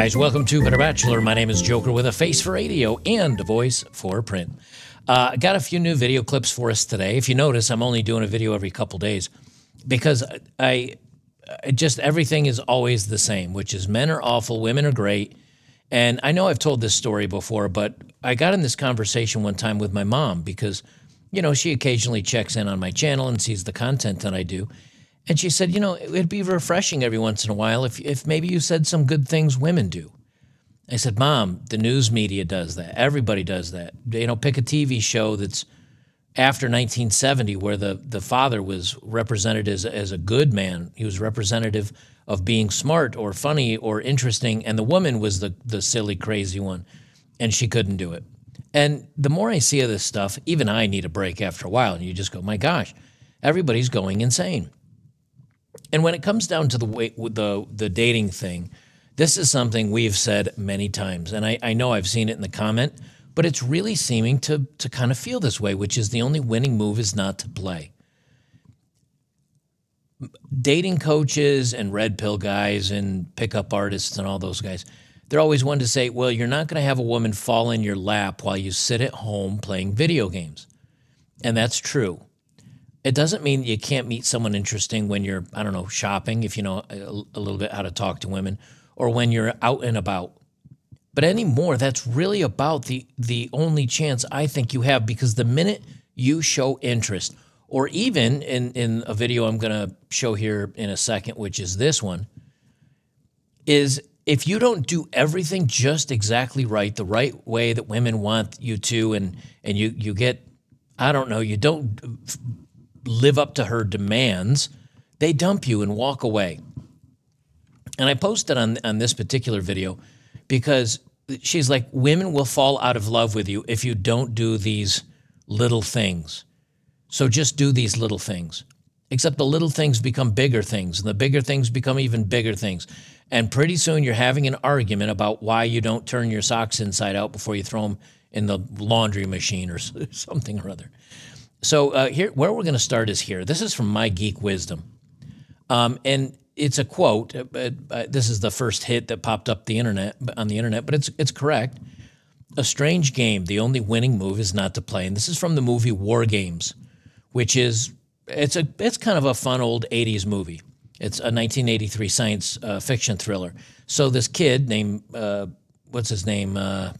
guys. Welcome to Better Bachelor. My name is Joker with a face for radio and a voice for print. Uh, got a few new video clips for us today. If you notice, I'm only doing a video every couple days because I, I just everything is always the same, which is men are awful, women are great. And I know I've told this story before, but I got in this conversation one time with my mom because, you know, she occasionally checks in on my channel and sees the content that I do. And she said, you know, it'd be refreshing every once in a while if, if maybe you said some good things women do. I said, Mom, the news media does that. Everybody does that. You know, pick a TV show that's after 1970 where the, the father was represented as, as a good man. He was representative of being smart or funny or interesting, and the woman was the, the silly, crazy one, and she couldn't do it. And the more I see of this stuff, even I need a break after a while. And you just go, my gosh, everybody's going insane. And when it comes down to the way, the the dating thing, this is something we've said many times, and I, I know I've seen it in the comment, but it's really seeming to to kind of feel this way, which is the only winning move is not to play. Dating coaches and red pill guys and pickup artists and all those guys, they're always one to say, well, you're not going to have a woman fall in your lap while you sit at home playing video games. And that's true. It doesn't mean you can't meet someone interesting when you're, I don't know, shopping, if you know a, a little bit how to talk to women, or when you're out and about. But anymore, that's really about the the only chance I think you have because the minute you show interest, or even in, in a video I'm going to show here in a second, which is this one, is if you don't do everything just exactly right, the right way that women want you to, and and you you get, I don't know, you don't live up to her demands, they dump you and walk away. And I posted on, on this particular video because she's like, women will fall out of love with you if you don't do these little things. So just do these little things. Except the little things become bigger things, and the bigger things become even bigger things. And pretty soon you're having an argument about why you don't turn your socks inside out before you throw them in the laundry machine or something or other. So uh, here, where we're going to start is here. This is from My Geek Wisdom, um, and it's a quote. Uh, uh, this is the first hit that popped up the internet on the internet, but it's it's correct. A strange game. The only winning move is not to play, and this is from the movie War Games, which is it's a it's kind of a fun old '80s movie. It's a 1983 science uh, fiction thriller. So this kid named uh, what's his name? Uh,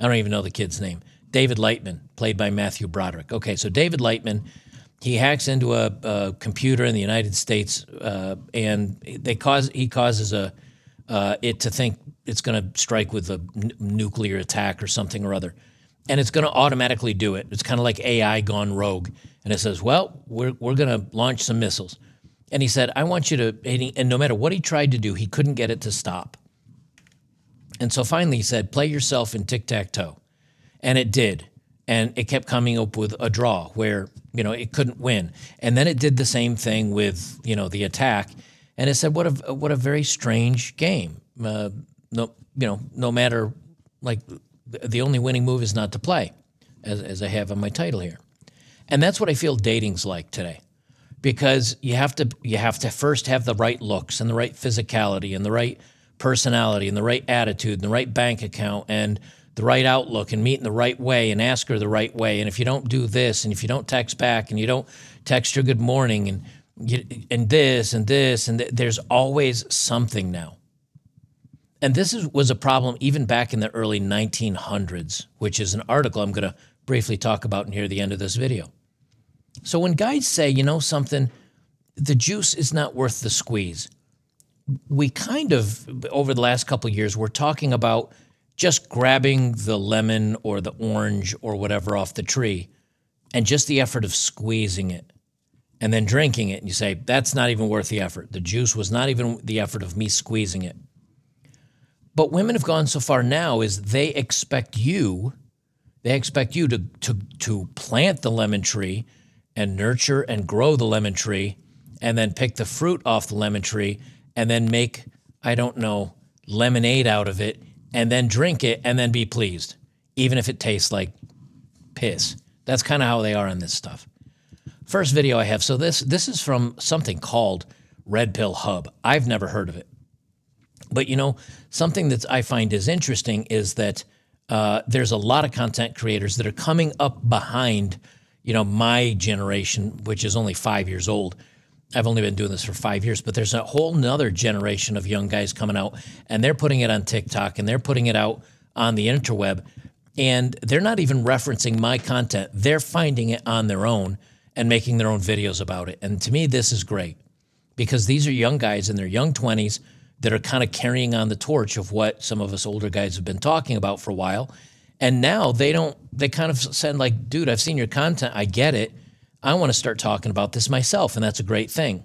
I don't even know the kid's name David Lightman, played by Matthew Broderick. Okay, so David Lightman, he hacks into a, a computer in the United States, uh, and they cause he causes a uh, it to think it's going to strike with a n- nuclear attack or something or other, and it's going to automatically do it. It's kind of like AI gone rogue, and it says, "Well, we're we're going to launch some missiles," and he said, "I want you to," and, he, and no matter what he tried to do, he couldn't get it to stop. And so finally, he said, "Play yourself in tic tac toe." And it did. And it kept coming up with a draw where, you know, it couldn't win. And then it did the same thing with, you know, the attack. And it said, what a, what a very strange game. Uh, no, you know, no matter, like, the only winning move is not to play, as, as I have on my title here. And that's what I feel dating's like today because you have to you have to first have the right looks and the right physicality and the right personality and the right attitude and the right bank account and the right outlook and meet in the right way and ask her the right way. And if you don't do this, and if you don't text back, and you don't text her good morning, and you, and this and this, and th- there's always something now. And this is, was a problem even back in the early 1900s, which is an article I'm going to briefly talk about near the end of this video. So when guys say, you know something, the juice is not worth the squeeze, we kind of over the last couple years we're talking about just grabbing the lemon or the orange or whatever off the tree and just the effort of squeezing it and then drinking it. And you say, that's not even worth the effort. The juice was not even the effort of me squeezing it. But women have gone so far now is they expect you, they expect you to, to, to plant the lemon tree and nurture and grow the lemon tree and then pick the fruit off the lemon tree and then make, I don't know, lemonade out of it and then drink it and then be pleased, even if it tastes like piss. That's kind of how they are on this stuff. First video I have. So this this is from something called Red Pill Hub. I've never heard of it. But you know, something that I find is interesting is that uh, there's a lot of content creators that are coming up behind, you know, my generation, which is only five years old. I've only been doing this for five years, but there's a whole nother generation of young guys coming out and they're putting it on TikTok and they're putting it out on the interweb. And they're not even referencing my content. They're finding it on their own and making their own videos about it. And to me, this is great because these are young guys in their young 20s that are kind of carrying on the torch of what some of us older guys have been talking about for a while. And now they don't, they kind of said, like, dude, I've seen your content. I get it. I want to start talking about this myself. And that's a great thing.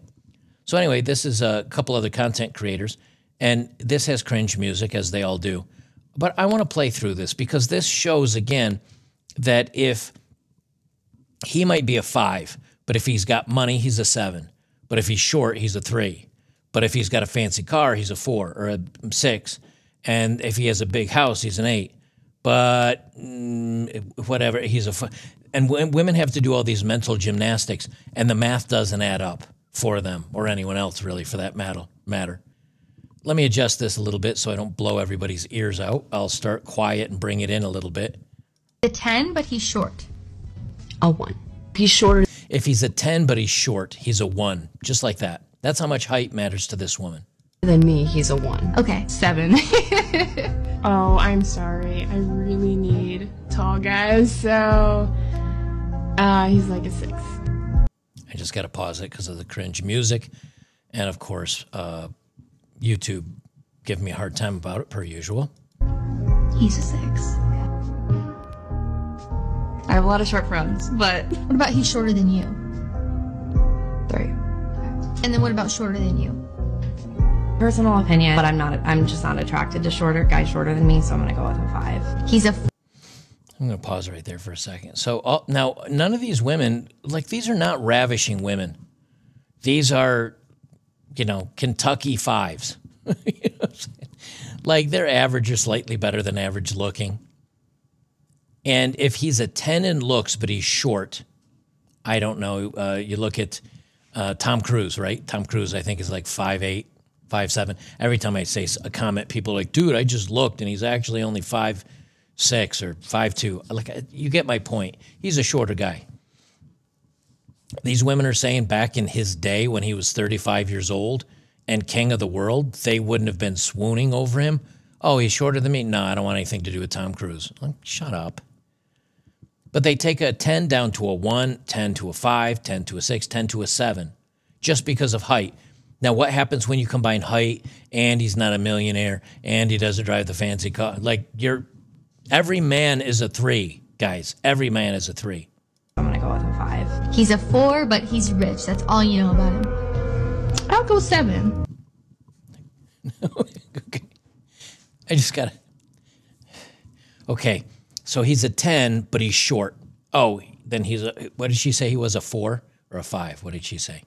So, anyway, this is a couple other content creators. And this has cringe music, as they all do. But I want to play through this because this shows again that if he might be a five, but if he's got money, he's a seven. But if he's short, he's a three. But if he's got a fancy car, he's a four or a six. And if he has a big house, he's an eight. But mm, whatever, he's a. F- and w- women have to do all these mental gymnastics, and the math doesn't add up for them or anyone else, really, for that matter. matter. Let me adjust this a little bit so I don't blow everybody's ears out. I'll start quiet and bring it in a little bit. A 10, but he's short. A 1. He's shorter. If he's a 10, but he's short, he's a 1, just like that. That's how much height matters to this woman. than me. He's a 1. Okay. Seven. oh, I'm sorry. I really need tall guys, so uh, he's like a six. I just got to pause it because of the cringe music. And of course, uh, YouTube give me a hard time about it, per usual. He's a six. I have a lot of short friends, but What about he's shorter than you? 3. And then what about shorter than you? Personal opinion, but I'm not I'm just not attracted to shorter guys shorter than me, so I'm going to go with a 5. He's a f- I'm going to pause right there for a second. So now, none of these women, like these are not ravishing women. These are, you know, Kentucky fives. you know? Like they're average or slightly better than average looking. And if he's a 10 in looks, but he's short, I don't know. Uh, you look at uh, Tom Cruise, right? Tom Cruise, I think, is like 5'8, 5'7. Every time I say a comment, people are like, dude, I just looked and he's actually only 5'6 or 5'2. Like, uh, you get my point. He's a shorter guy. These women are saying back in his day when he was 35 years old and king of the world, they wouldn't have been swooning over him. Oh, he's shorter than me? No, I don't want anything to do with Tom Cruise. Like, shut up. But they take a 10 down to a 1, 10 to a 5, 10 to a 6, 10 to a 7, just because of height. Now, what happens when you combine height and he's not a millionaire and he doesn't drive the fancy car? Like, you're, every man is a three, guys. Every man is a three. I'm going to go with a 5. he's a four, but he's rich. That's all you know about him. I'll go seven. okay. I just got to. Okay. So he's a 10, but he's short. Oh, then he's a. What did she say? He was a four or a five? What did she say?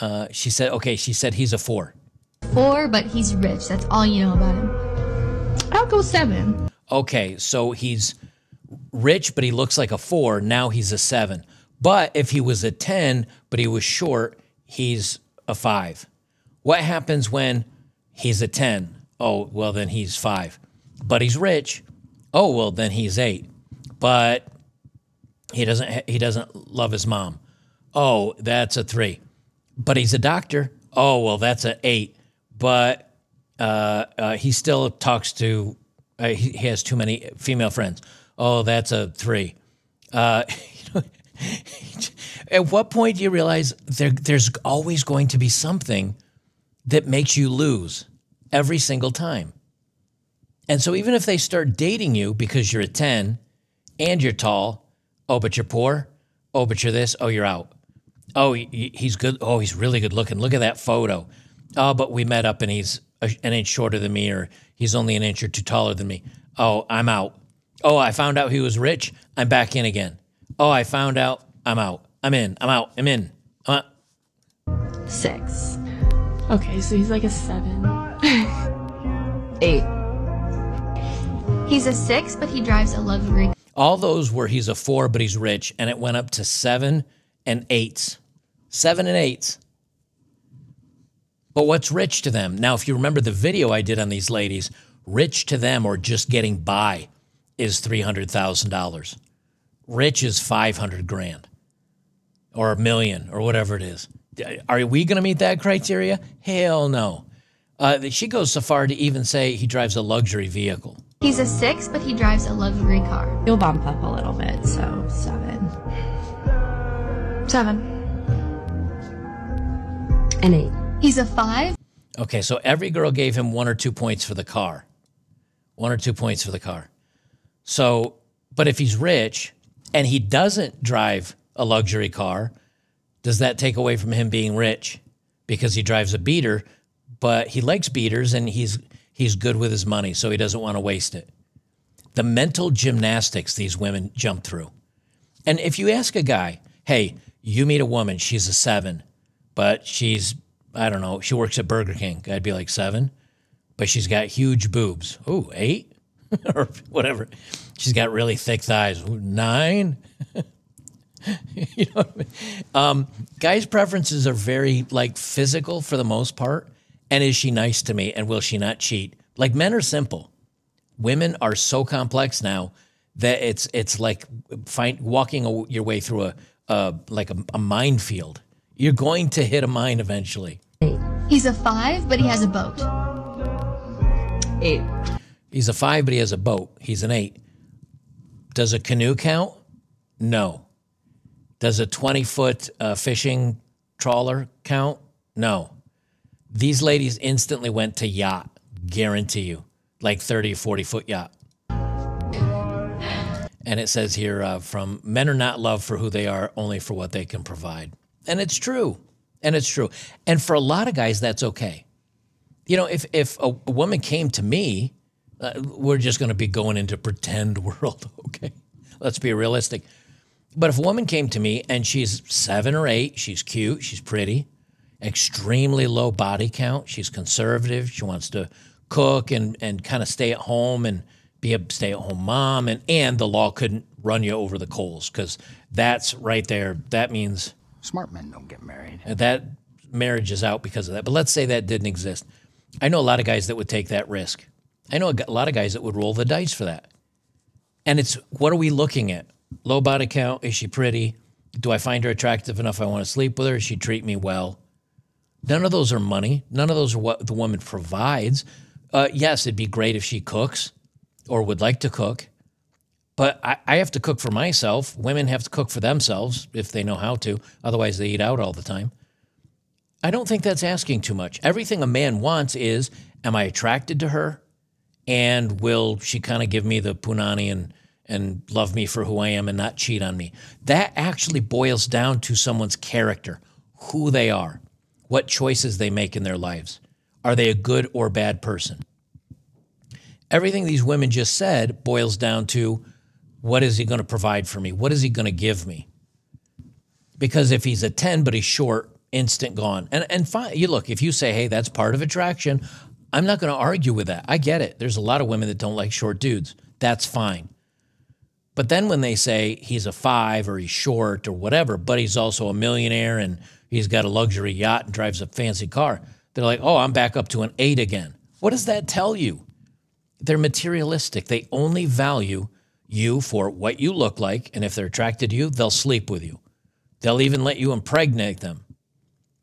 Uh, she said, okay, she said he's a four. Four, but he's rich. That's all you know about him. I'll go seven. Okay, so he's rich, but he looks like a four. Now he's a seven. But if he was a 10, but he was short, he's a five. What happens when he's a 10? Oh, well, then he's five. But he's rich. Oh, well, then he's eight. But he doesn't he doesn't love his mom. Oh, that's a three. But he's a doctor. Oh, well, that's an eight. But uh, uh, he still talks to, uh, he, he has too many female friends. Oh, that's a three. Uh, at what point do you realize there, there's always going to be something that makes you lose every single time? And so even if they start dating you because you're a 10 and you're tall, oh, but you're poor, oh, but you're this, oh, you're out. Oh, he, he's good. Oh, he's really good looking. Look at that photo. Oh, but we met up and he's an inch shorter than me, or he's only an inch or two taller than me. Oh, I'm out. Oh, I found out he was rich. I'm back in again. Oh, I found out. I'm out. I'm in. I'm out. I'm in. Uh, 6. Okay, so he's like a seven. 8. He's a six, but he drives a luxury. all those were he's a four, but he's rich, and it went up to seven and eights. Seven and eights. But what's rich to them? Now, if you remember the video I did on these ladies, rich to them or just getting by is $300,000. Rich is 500 grand or a million or whatever it is. Are we going to meet that criteria? Hell no. Uh, she goes so far to even say he drives a luxury vehicle. He's a six, but he drives a luxury car. You'll bump up a little bit, so seven. Seven. An eight. He's a five. Okay, so every girl gave him one or two points for the car. One or two points for the car. So, but if he's rich and he doesn't drive a luxury car, does that take away from him being rich because he drives a beater, but he likes beaters and he's he's good with his money, so he doesn't want to waste it. The mental gymnastics these women jump through. And if you ask a guy, "Hey, you meet a woman, she's a 7, but she's I don't know, she works at Burger King." I'd be like, "7?" But she's got huge boobs. Oh, 8? or whatever. She's got really thick thighs. Nine. you know, I mean? um, guys' preferences are very like physical for the most part. And is she nice to me? And will she not cheat? Like men are simple. Women are so complex now that it's it's like find, walking your way through a, a like a, a minefield. You're going to hit a mine eventually. He's a five, but he has a boat. Eight. He's a five, but he has a boat. He's an eight. Does a canoe count? No. Does a 20 foot uh, fishing trawler count? No. These ladies instantly went to yacht, guarantee you, like 30 or 40 foot yacht. And it says here uh, from men are not loved for who they are, only for what they can provide. And it's true. And it's true. And for a lot of guys, that's okay. You know, if, if a, woman came to me, uh, we're just going to be going into pretend world, okay? Let's be realistic. But if a woman came to me and she's seven or eight, she's cute, she's pretty, extremely low body count, she's conservative, she wants to cook and, and kind of stay at home and be a stay at home mom, and, and the law couldn't run you over the coals because that's right there. That means smart men don't get married. That marriage is out because of that. But let's say that didn't exist. I know a lot of guys that would take that risk. I know a lot of guys that would roll the dice for that. And it's what are we looking at? Low body count. Is she pretty? Do I find her attractive enough? I want to sleep with her. Does she treat me well? None of those are money. None of those are what the woman provides. Uh, yes, it'd be great if she cooks or would like to cook, but I, I have to cook for myself. Women have to cook for themselves if they know how to. Otherwise, they eat out all the time. I don't think that's asking too much. Everything a man wants is Am I attracted to her? And will she kind of give me the punani and and love me for who I am and not cheat on me? That actually boils down to someone's character, who they are, what choices they make in their lives. Are they a good or bad person? Everything these women just said boils down to what is he going to provide for me? What is he going to give me? Because if he's a 10 but he's short, instant gone. And and fine, you look, if you say, "Hey, that's part of attraction," I'm not going to argue with that. I get it. There's a lot of women that don't like short dudes. That's fine. But then when they say he's a five or he's short or whatever, but he's also a millionaire and he's got a luxury yacht and drives a fancy car, they're like, oh, I'm back up to an eight again. What does that tell you? They're materialistic. They only value you for what you look like. And if they're attracted to you, they'll sleep with you. They'll even let you impregnate them.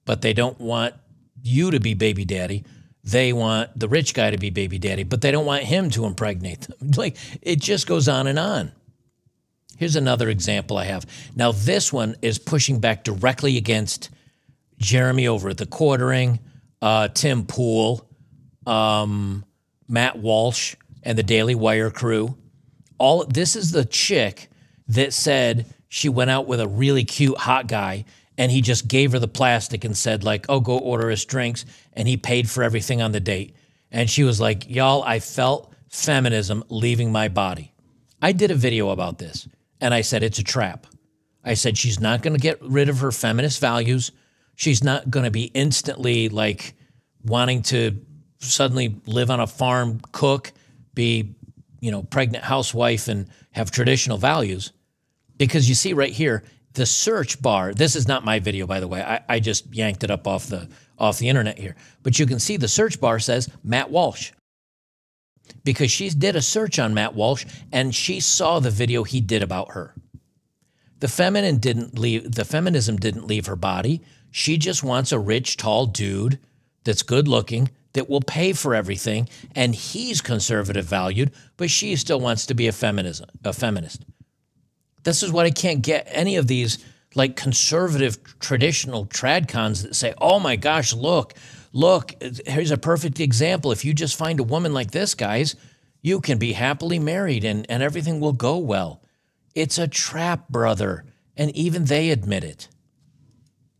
But they don't want you to be baby daddy they want the rich guy to be baby daddy, but they don't want him to impregnate them. Like it just goes on and on. Here's another example I have. Now, this one is pushing back directly against Jeremy over at the quartering, uh, Tim Pool, um, Matt Walsh, and the Daily Wire crew. All this is the chick that said she went out with a really cute hot guy and he just gave her the plastic and said like, "Oh, go order us drinks," and he paid for everything on the date. And she was like, "Y'all, I felt feminism leaving my body." I did a video about this, and I said it's a trap. I said she's not going to get rid of her feminist values. She's not going to be instantly like wanting to suddenly live on a farm, cook, be, you know, pregnant housewife and have traditional values. Because you see right here, the search bar. This is not my video, by the way. I, I just yanked it up off the off the internet here. But you can see the search bar says Matt Walsh. Because she did a search on Matt Walsh and she saw the video he did about her. The feminine didn't leave the feminism didn't leave her body. She just wants a rich, tall dude that's good looking that will pay for everything and he's conservative valued, but she still wants to be a feminism a feminist. This is what I can't get any of these like conservative traditional tradcons that say, "Oh my gosh, look, look, here's a perfect example. If you just find a woman like this, guys, you can be happily married and, and everything will go well." It's a trap, brother, and even they admit it.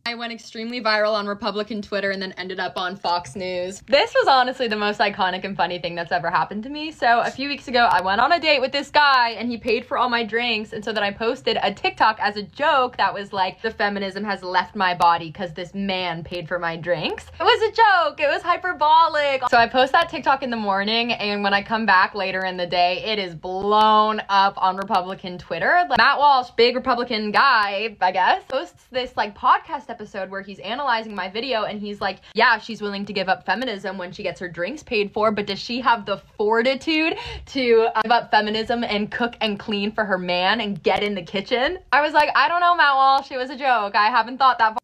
I went extremely viral on Republican Twitter and then ended up on Fox News. This was honestly the most iconic and funny thing that's ever happened to me. So, a few weeks ago, I went on a date with this guy and he paid for all my drinks. And so then I posted a TikTok as a joke that was like, the feminism has left my body because this man paid for my drinks. It was a joke, it was hyperbolic. So, I post that TikTok in the morning, and when I come back later in the day, it is blown up on Republican Twitter. Like, Matt Walsh, big Republican guy, I guess, posts this like podcast episode where he's analyzing my video and he's like, yeah, she's willing to give up feminism when she gets her drinks paid for, but does she have the fortitude to uh, give up feminism and cook and clean for her man and get in the kitchen? I was like, I don't know, Matt Walsh. It was a joke. I haven't thought that far.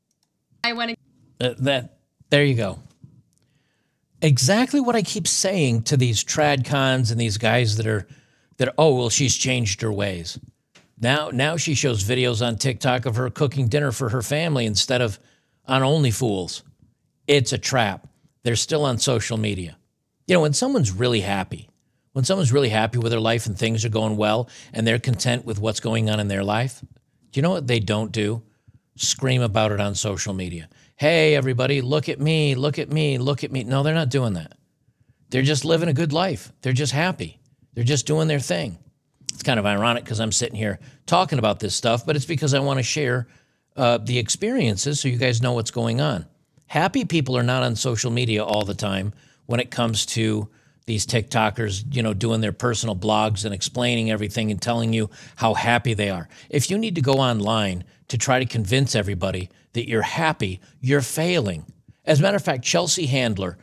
I went. Uh, that there you go. Exactly what I keep saying to these trad cons and these guys that are that oh well she's changed her ways. Now, now she shows videos on TikTok of her cooking dinner for her family instead of on Only Fools. It's a trap. They're still on social media. You know, when someone's really happy, when someone's really happy with their life and things are going well and they're content with what's going on in their life, do you know what they don't do? Scream about it on social media. Hey, everybody, look at me, look at me, look at me. No, they're not doing that. They're just living a good life. They're just happy. They're just doing their thing. It's kind of ironic because I'm sitting here talking about this stuff, but it's because I want to share uh, the experiences so you guys know what's going on. Happy people are not on social media all the time when it comes to these TikTokers, you know, doing their personal blogs and explaining everything and telling you how happy they are. If you need to go online to try to convince everybody that you're happy, you're failing. As a matter of fact, Chelsea Handler,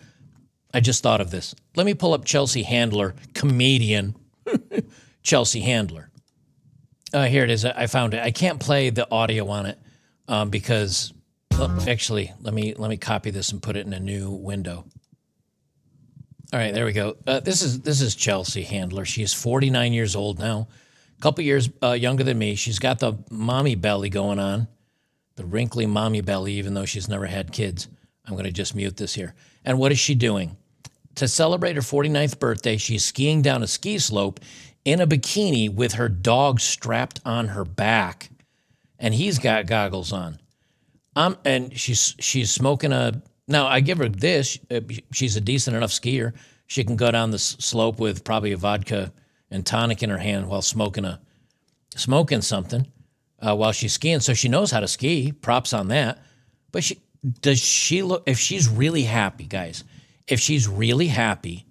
I just thought of this. Let me pull up Chelsea Handler, comedian. Chelsea Handler. Uh, here it is. I found it. I can't play the audio on it um, because oh, actually, let me let me copy this and put it in a new window. All right, there we go. Uh, this is this is Chelsea Handler. She's 49 years old now, a couple years uh, younger than me. She's got the mommy belly going on, the wrinkly mommy belly, even though she's never had kids. I'm going to just mute this here. And what is she doing? To celebrate her 49th birthday, she's skiing down a ski slope in a bikini with her dog strapped on her back, and he's got goggles on. Um, and she's she's smoking a. Now I give her this. uh, She's a decent enough skier. She can go down the slope with probably a vodka and tonic in her hand while smoking a smoking something uh, while she's skiing. So she knows how to ski. Props on that. But she does she look if she's really happy, guys. If she's really happy,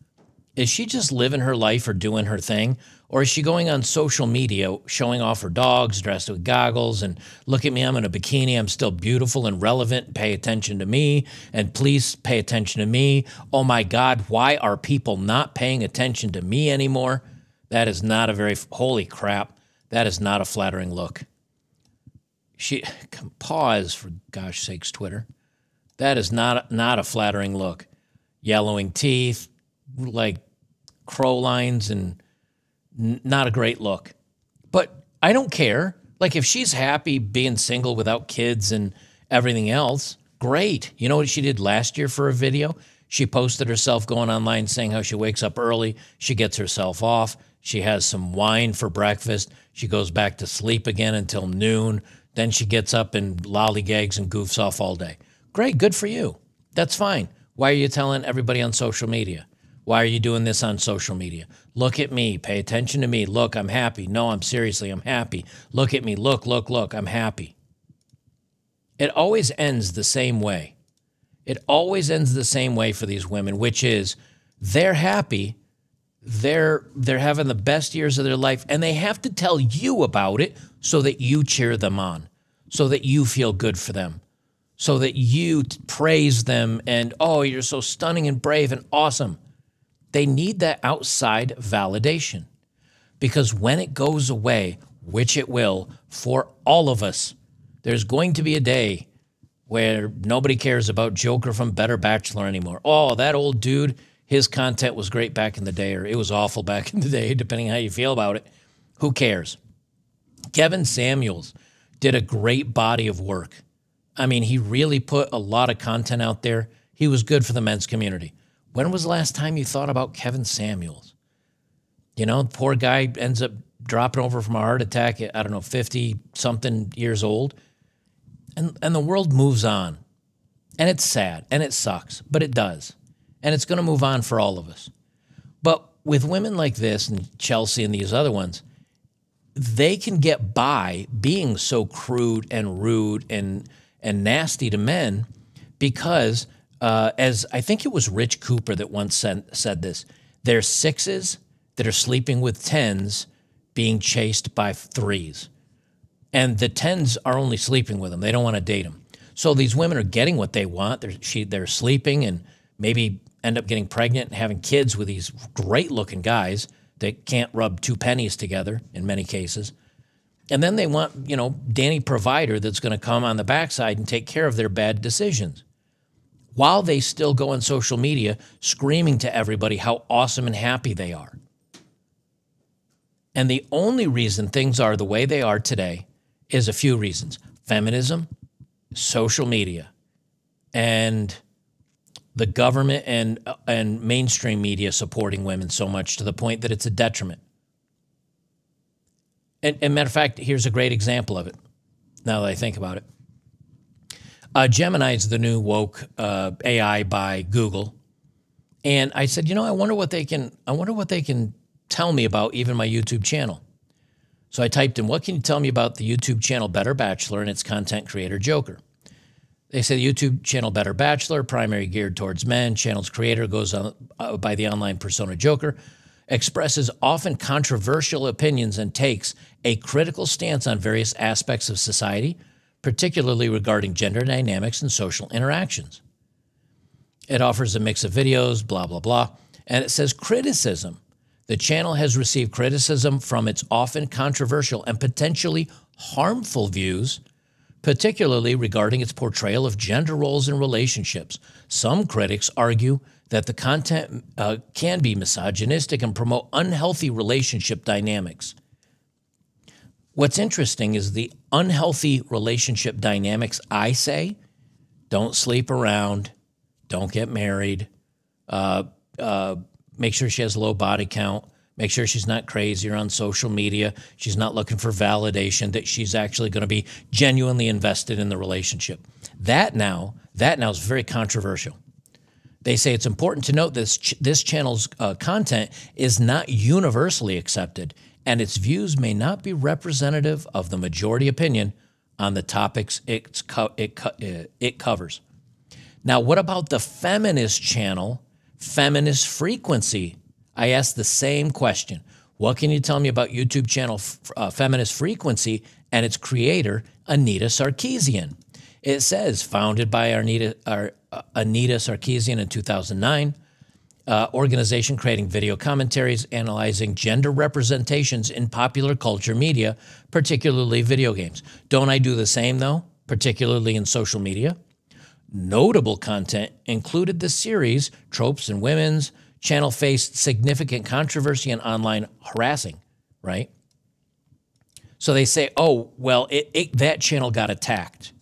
is she just living her life or doing her thing? Or is she going on social media showing off her dogs dressed with goggles and look at me, I'm in a bikini, I'm still beautiful and relevant, pay attention to me, and please pay attention to me. Oh my God, why are people not paying attention to me anymore? That is not a very, holy crap, that is not a flattering look. She, pause for gosh sakes, Twitter. That is not, not a flattering look. Yellowing teeth, like crow lines and not a great look. But I don't care. Like if she's happy being single without kids and everything else, great. You know what she did last year for a video? She posted herself going online saying how she wakes up early, she gets herself off, she has some wine for breakfast, she goes back to sleep again until noon, then she gets up and lollygags and goofs off all day. Great, good for you. That's fine. Why are you telling everybody on social media? Why are you doing this on social media? Look at me. Pay attention to me. Look, I'm happy. No, I'm seriously, I'm happy. Look at me. Look, look, look, I'm happy. It always ends the same way. It always ends the same way for these women, which is they're happy, they're they're having the best years of their life, and they have to tell you about it so that you cheer them on. so that you feel good for them, so that you praise them and, oh, you're so stunning and brave and awesome. They need that outside validation because when it goes away, which it will for all of us, there's going to be a day where nobody cares about Joker from Better Bachelor anymore. Oh, that old dude, his content was great back in the day, or it was awful back in the day, depending how you feel about it. Who cares? Kevin Samuels did a great body of work. I mean, he really put a lot of content out there. He was good for the men's community. When was the last time you thought about Kevin Samuels? You know, poor guy ends up dropping over from a heart attack at, I don't know, 50 something years old. And, and the world moves on. And it's sad and it sucks, but it does. And it's going to move on for all of us. But with women like this and Chelsea and these other ones, they can get by being so crude and rude and and nasty to men because uh, as I think it was Rich Cooper that once said, said this, they're sixes that are sleeping with tens being chased by threes. And the tens are only sleeping with them. They don't want to date them. So these women are getting what they want. They're, she, they're sleeping and maybe end up getting pregnant and having kids with these great looking guys that can't rub two pennies together in many cases. And then they want, you know, Danny Provider that's going to come on the backside and take care of their bad decisions while they still go on social media screaming to everybody how awesome and happy they are. And the only reason things are the way they are today is a few reasons feminism, social media, and the government and, and mainstream media supporting women so much to the point that it's a detriment. And, and matter of fact, here's a great example of it now that I think about it. Uh, Gemini is the new woke uh, AI by Google, and I said, you know, I wonder what they can. I wonder what they can tell me about even my YouTube channel. So I typed in, what can you tell me about the YouTube channel Better Bachelor and its content creator Joker? They say the YouTube channel Better Bachelor, primary geared towards men, channel's creator goes on, uh, by the online persona Joker, expresses often controversial opinions and takes a critical stance on various aspects of society, particularly regarding gender dynamics and social interactions. It offers a mix of videos, blah, blah, blah. And it says criticism. The channel has received criticism from its often controversial and potentially harmful views, particularly regarding its portrayal of gender roles and relationships. Some critics argue that the content uh, can be misogynistic and promote unhealthy relationship dynamics. What's interesting is the unhealthy relationship dynamics I say don't sleep around, don't get married, uh, uh, make sure she has a low body count, make sure she's not crazy or on social media, she's not looking for validation, that she's actually going to be genuinely invested in the relationship. That now, that now is very controversial. They say it's important to note this ch- this channel's uh, content is not universally accepted and its views may not be representative of the majority opinion on the topics it, it covers. Now, what about the feminist channel, Feminist Frequency? I asked the same question. What can you tell me about YouTube channel uh, Feminist Frequency and its creator, Anita Sarkeesian? It says, founded by Anita, uh, Anita Sarkeesian in 2009, uh, organization creating video commentaries analyzing gender representations in popular culture media, particularly video games. Don't I do the same, though, particularly in social media? Notable content included the series Tropes and Women's. Channel faced significant controversy and online harassing, right? So they say, oh, well, it, it, that channel got attacked.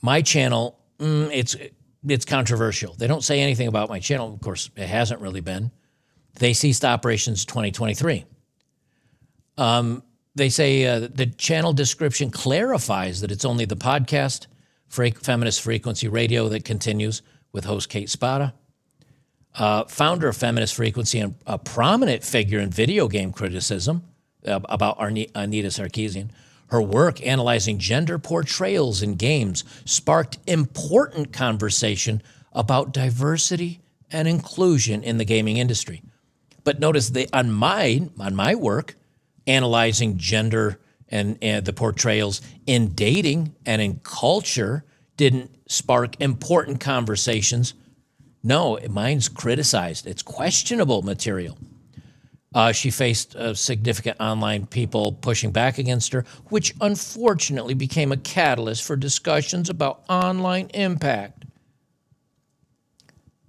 My channel, mm, it's it's controversial. They don't say anything about my channel. Of course, it hasn't really been. They ceased operations 2023. Um, they say uh, the channel description clarifies that it's only the podcast, Feminist Frequency Radio, that continues with host Kate Spada. Uh, founder of Feminist Frequency and a prominent figure in video game criticism uh, about Anita Sarkeesian her work analyzing gender portrayals in games sparked important conversation about diversity and inclusion in the gaming industry. But notice that on my on my work analyzing gender and, and the portrayals in dating and in culture didn't spark important conversations. No, mine's criticized. It's questionable material. Uh, she faced uh, significant online people pushing back against her, which unfortunately became a catalyst for discussions about online impact.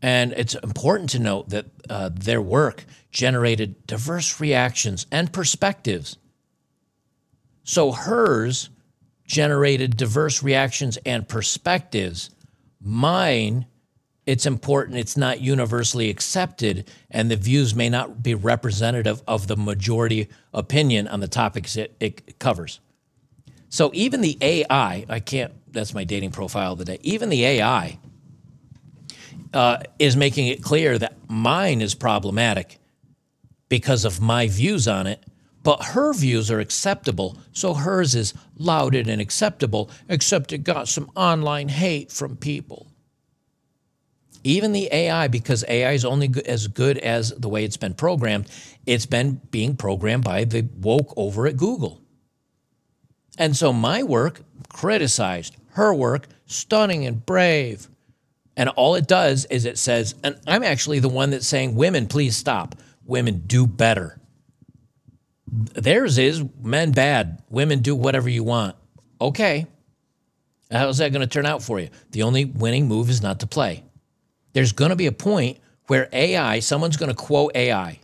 And it's important to note that uh, their work generated diverse reactions and perspectives. So hers generated diverse reactions and perspectives. Mine, it's important it's not universally accepted, and the views may not be representative of the majority opinion on the topics it, it covers. So even the AI, I can't, that's my dating profile of the day, even the AI uh, is making it clear that mine is problematic because of my views on it but her views are acceptable, so hers is lauded and acceptable, except it got some online hate from people. Even the AI, because AI is only as good as the way it's been programmed, it's been being programmed by the woke over at Google. And so my work criticized, her work stunning and brave. And all it does is it says, and I'm actually the one that's saying, women, please stop. Women do better. Theirs is men bad, women do whatever you want. Okay. How's that going to turn out for you? The only winning move is not to play. There's going to be a point where AI, someone's going to quote AI,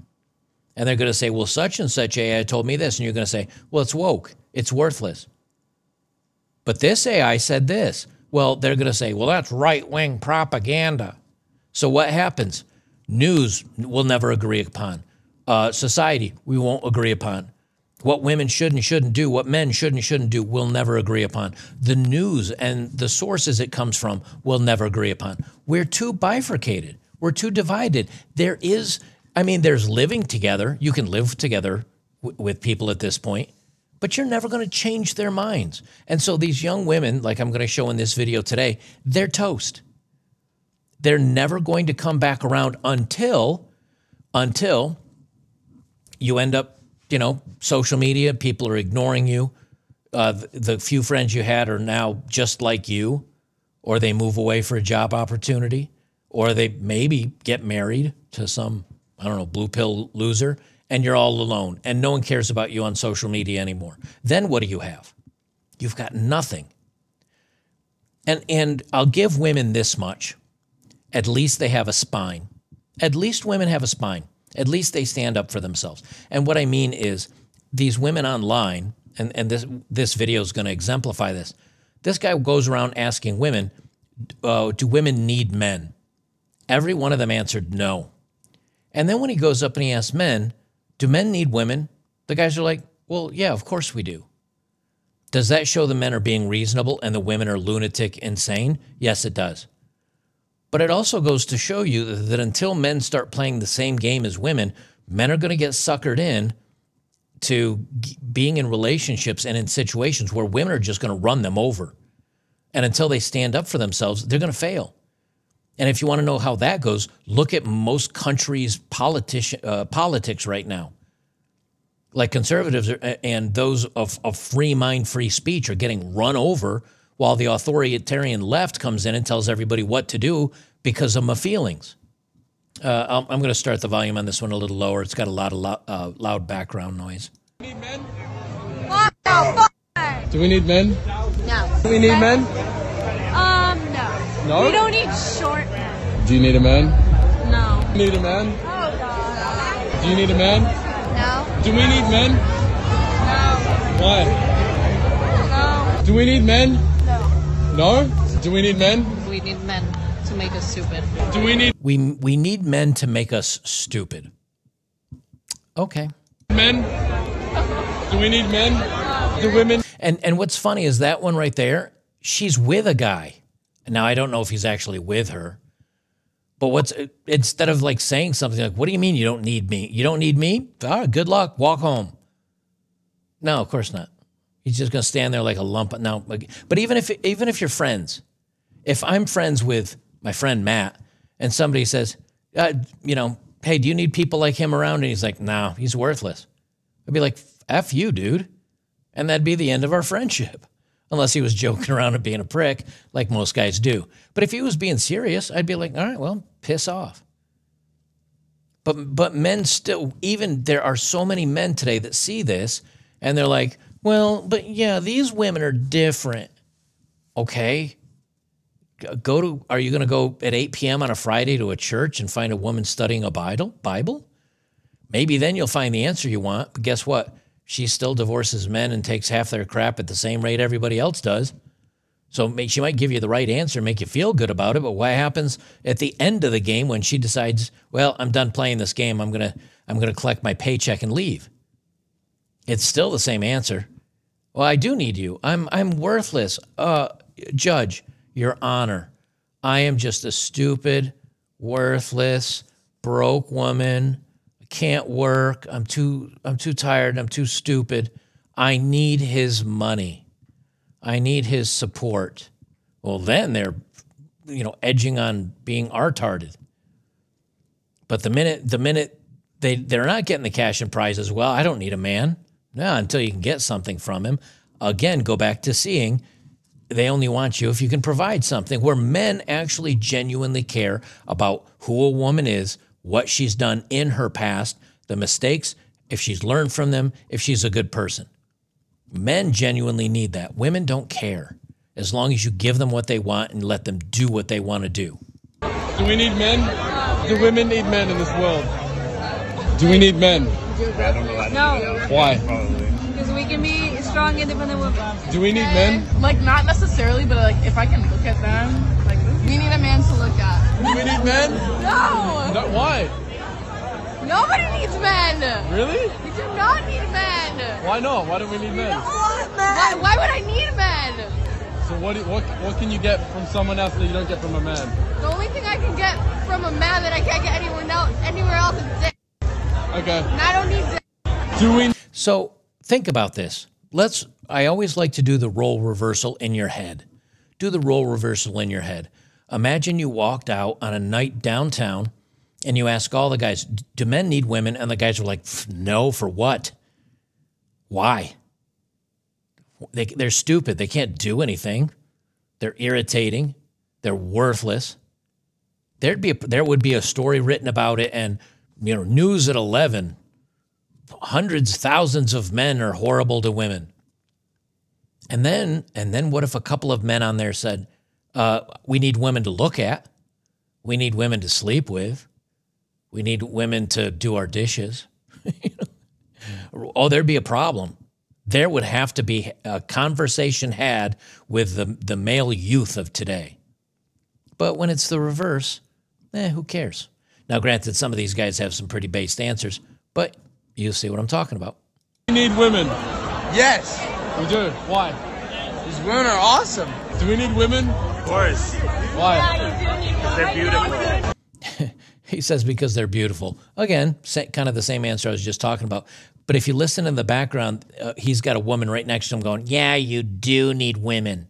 and they're going to say, well, such and such AI told me this. And you're going to say, well, it's woke, it's worthless. But this AI said this. Well, they're going to say, well, that's right wing propaganda. So what happens? News will never agree upon uh, society we won't agree upon. What women should and shouldn't do, what men should and shouldn't do, we'll never agree upon. The news and the sources it comes from, we'll never agree upon. We're too bifurcated. We're too divided. There is, I mean, there's living together. You can live together with people at this point, but you're never going to change their minds. And so these young women, like I'm going to show in this video today, they're toast. They're never going to come back around until, until you end up, you know, social media, people are ignoring you. Uh, the, few friends you had are now just like you, or they move away for a job opportunity, or they maybe get married to some, I don't know, blue pill loser, and you're all alone, and no one cares about you on social media anymore. Then what do you have? You've got nothing. And, and I'll give women this much. At least they have a spine. At least women have a spine. At least they stand up for themselves. And what I mean is these women online, and, and this, this video is going to exemplify this. This guy goes around asking women, uh, do women need men? Every one of them answered no. And then when he goes up and he asks men, do men need women? The guys are like, well, yeah, of course we do. Does that show the men are being reasonable and the women are lunatic insane? Yes, it does. But it also goes to show you that until men start playing the same game as women, men are going to get suckered in to being in relationships and in situations where women are just going to run them over. And until they stand up for themselves, they're going to fail. And if you want to know how that goes, look at most countries' politician, uh, politics right now. Like conservatives are, and those of, of free mind, free speech are getting run over while the authoritarian left comes in and tells everybody what to do because of my feelings. Uh, I'm, I'm going to start the volume on this one a little lower. It's got a lot of lo- uh, loud background noise. Do we need men? No. Do we need men? Um, no. No? We don't need short men. Do you need a man? No. Need a man? Oh, God. Do you need a man? No. Do we need men? No. Why? No. Do we need men? No. No? Do we need men? We need men to make us stupid. Do we need We, we need men to make us stupid. Okay. men? Do we need men? Do women? And and what's funny is that one right there, she's with a guy. Now I don't know if he's actually with her. But what's instead of like saying something like, "What do you mean you don't need me? You don't need me? Ah, good luck. Walk home." No, of course not. He's just going to stand there like a lump. Now, but even if even if you're friends, if I'm friends with my friend Matt, and somebody says, uh, you know, hey, do you need people like him around? And he's like, no, he's worthless. I'd be like, f you, dude. And that'd be the end of our friendship. Unless he was joking around and being a prick, like most guys do. But if he was being serious, I'd be like, all right, well, piss off. But but men still even there are so many men today that see this and they're like, well, but yeah, these women are different. Okay. Go to are you going to go at 8 p.m. on a Friday to a church and find a woman studying a Bible? Bible? Maybe then you'll find the answer you want. But guess what? She still divorces men and takes half their crap at the same rate everybody else does. So she might give you the right answer, make you feel good about it. But what happens at the end of the game when she decides, well, I'm done playing this game. I'm gonna I'm gonna collect my paycheck and leave. It's still the same answer. Well, I do need you. I'm I'm worthless. Uh, judge, your honor. I am just a stupid, worthless, broke woman. I can't work. I'm too I'm too tired. I'm too stupid. I need his money. I need his support. Well, then they're, you know, edging on being artarded. But the minute the minute they they're not getting the cash and prizes, well, I don't need a man. No, until you can get something from him. Again, go back to seeing they only want you if you can provide something where men actually genuinely care about who a woman is, what she's done in her past, the mistakes, if she's learned from them, if she's a good person. Men genuinely need that. Women don't care as long as you give them what they want and let them do what they want to do. Do we need men? Do women need men in this world? Do we need men? No, Why? because we can be strong, independent women. Do we need men? Like not necessarily, but like if I can look at them, like we need a man to look at. Do we need men? No, No, why? nobody needs men. Really? We do not need men. Why not? Why don't we need men? I want men. Why, why would I need men? So what, what what can you get from someone else that you don't get from a man? The only thing I can get from a man that I can't get anywhere else, anywhere else is dick. Okay. And I don't need dick. Do we So think about this. Let's I always like to do the role reversal in your head. Do the role reversal in your head. Imagine you walked out on a night downtown and you ask all the guys, do men need women? And the guys are like, no, for what? Why? They, they're stupid. They can't do anything. They're irritating. They're worthless. There'd be a, there would be a story written about it, and you know, news at eleven. Hundreds, thousands of men are horrible to women. And then, and then, what if a couple of men on there said, uh, "We need women to look at. We need women to sleep with. We need women to do our dishes." oh, there'd be a problem there would have to be a conversation had with the, the male youth of today. But when it's the reverse, eh, who cares? Now, granted, some of these guys have some pretty based answers, but you see what I'm talking about. We need women. Yes. We do. Why? These women are awesome. Do we need women? Of course. Why? They're beautiful. He says because they're beautiful. Again, kind of the same answer I was just talking about. But if you listen in the background, uh, he's got a woman right next to him going, Yeah, you do need women.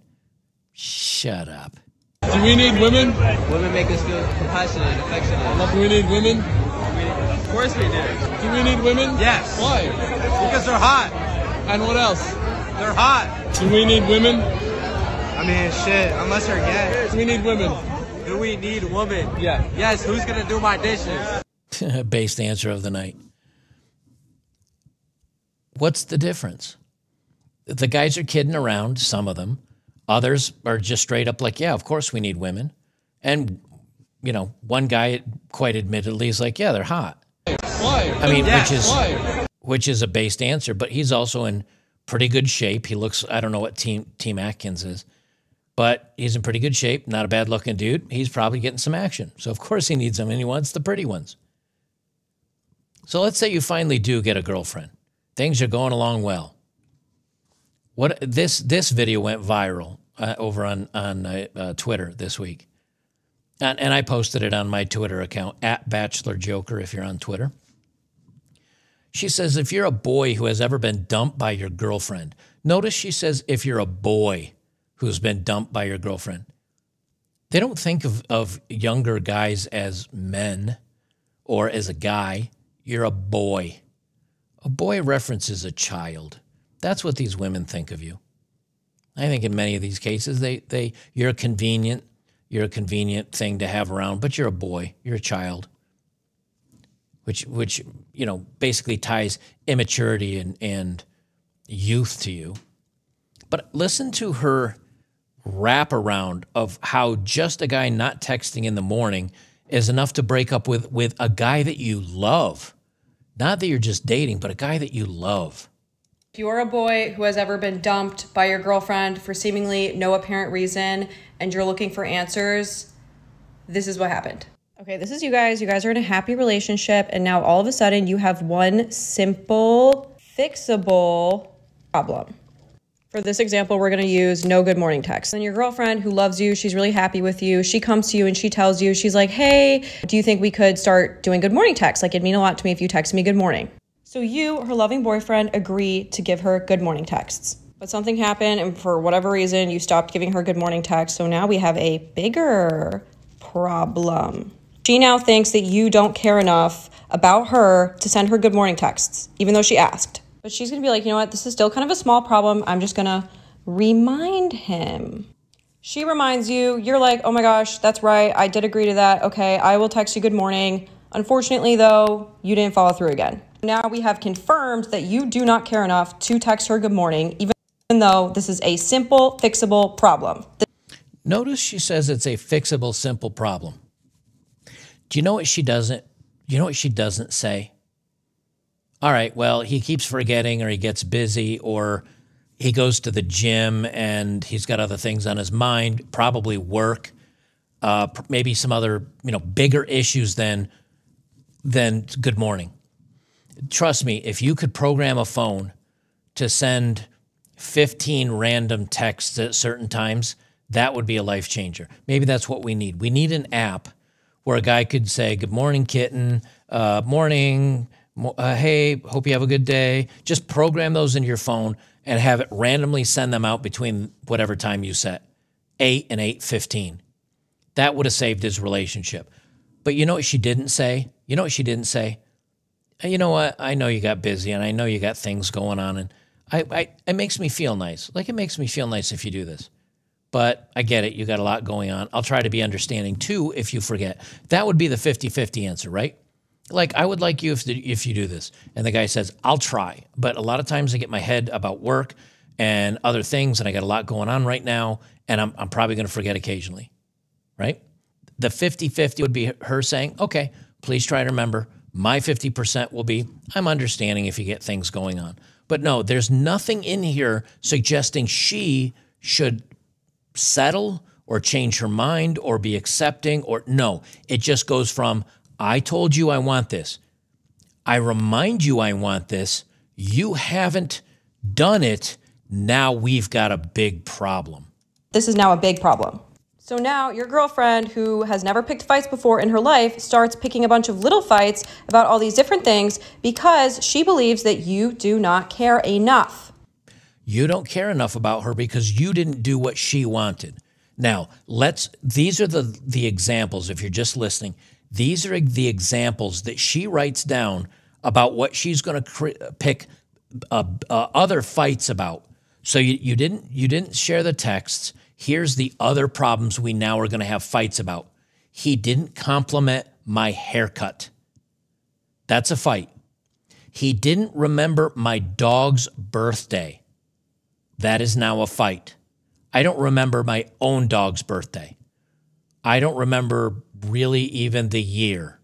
Shut up. Do we need women? Women make us feel compassionate and affectionate. Do we need women? Of course we do. Do we need women? Yes. Why? Because they're hot. And what else? They're hot. Do we need women? I mean, shit, unless you're gay. Do we need women? Do we need women? Yeah. Yes, who's gonna do my dishes? Based answer of the night. What's the difference? The guys are kidding around, some of them. Others are just straight up like, yeah, of course we need women. And, you know, one guy quite admittedly is like, yeah, they're hot. I mean, Yes. which is which is a based answer, but he's also in pretty good shape. He looks, I don't know what team Team Atkins is, but he's in pretty good shape. Not a bad looking dude. He's probably getting some action. So of course he needs them and he wants the pretty ones. So let's say you finally do get a girlfriend. Things are going along well. What this this video went viral uh, over on on uh, uh, Twitter this week, and, and I posted it on my Twitter account at Bachelor Joker. If you're on Twitter, she says if you're a boy who has ever been dumped by your girlfriend, notice she says if you're a boy who's been dumped by your girlfriend, they don't think of of younger guys as men or as a guy. You're a boy. A boy references a child. That's what these women think of you. I think in many of these cases, they, they you're a convenient, you're a convenient thing to have around, but you're a boy, you're a child, which which you know basically ties immaturity and and youth to you. But listen to her wraparound of how just a guy not texting in the morning is enough to break up with with a guy that you love. Not that you're just dating, but a guy that you love. If you're a boy who has ever been dumped by your girlfriend for seemingly no apparent reason and you're looking for answers, this is what happened. Okay, this is you guys. You guys are in a happy relationship, and now all of a sudden you have one simple, fixable problem. For this example, we're gonna use no good morning text. And your girlfriend who loves you, she's really happy with you, she comes to you and she tells you, she's like, hey, do you think we could start doing good morning texts? Like, it'd mean a lot to me if you text me good morning. So you, her loving boyfriend, agree to give her good morning texts. But something happened, and for whatever reason, you stopped giving her good morning texts. So now we have a bigger problem. She now thinks that you don't care enough about her to send her good morning texts, even though she asked. But she's gonna be like, you know what, this is still kind of a small problem. I'm just gonna remind him. She reminds you, you're like, oh my gosh, that's right, I did agree to that. Okay, I will text you good morning. Unfortunately, though, you didn't follow through again. Now we have confirmed that you do not care enough to text her good morning, even though this is a simple, fixable problem. Notice she says it's a fixable, simple problem. Do you know what she doesn't? You know what she doesn't say? All right, well, he keeps forgetting or he gets busy or he goes to the gym and he's got other things on his mind, probably work, uh, maybe some other, you know, bigger issues than than good morning. Trust me, if you could program a phone to send 15 random texts at certain times, that would be a life changer. Maybe that's what we need. We need an app where a guy could say, Good morning, kitten, uh, morning, uh, hey, hope you have a good day. Just program those into your phone and have it randomly send them out between whatever time you set 8 and 8.15. That would have saved his relationship. But you know what she didn't say? You know what she didn't say? You know what? I know you got busy and I know you got things going on and I, I it makes me feel nice. Like it makes me feel nice if you do this but I get it. You got a lot going on. I'll try to be understanding too if you forget. That would be the 50 50 answer, right? Like, I would like you if, if you do this. And the guy says, I'll try. But a lot of times I get my head about work and other things, and I got a lot going on right now, and I'm, I'm probably going to forget occasionally, right? The 50 50 would be her saying, okay, please try to remember. My 50% will be, I'm understanding if you get things going on. But no, there's nothing in here suggesting she should settle or change her mind or be accepting or no. It just goes from, I told you I want this. I remind you I want this. You haven't done it. Now we've got a big problem. This is now a big problem. So now your girlfriend, who has never picked fights before in her life, starts picking a bunch of little fights about all these different things because she believes that you do not care enough. You don't care enough about her because you didn't do what she wanted. Now, let's these are the the examples if you're just listening. These are the examples that she writes down about what she's going to pick uh, uh, other fights about. So you, you didn't you didn't share the texts. Here's the other problems we now are going to have fights about. He didn't compliment my haircut. That's a fight. He didn't remember my dog's birthday. That is now a fight. I don't remember my own dog's birthday. I don't remember really even the year.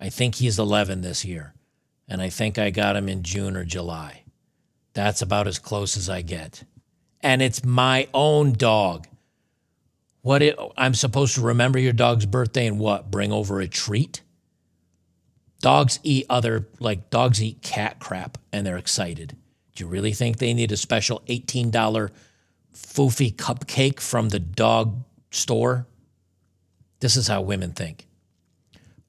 I think he's 11 this year, and I think I got him in June or July. That's about as close as I get. And it's my own dog. What it, I'm supposed to remember your dog's birthday and what? Bring over a treat? Dogs eat other, like dogs eat cat crap and they're excited. Do you really think they need a special $18 foofy cupcake from the dog store? This is how women think.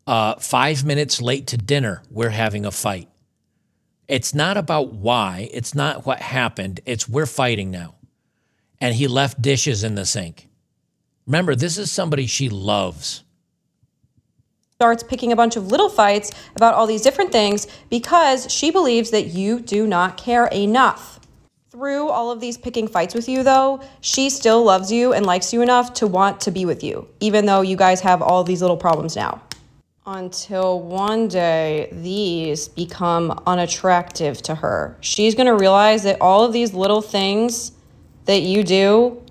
Uh, five minutes late to dinner, we're having a fight. It's not about why, it's not what happened, it's we're fighting now. And he left dishes in the sink. Remember, this is somebody she loves starts picking a bunch of little fights about all these different things because she believes that you do not care enough. Through all of these picking fights with you, though, she still loves you and likes you enough to want to be with you, even though you guys have all these little problems now. Until one day, these become unattractive to her. She's gonna realize that all of these little things that you do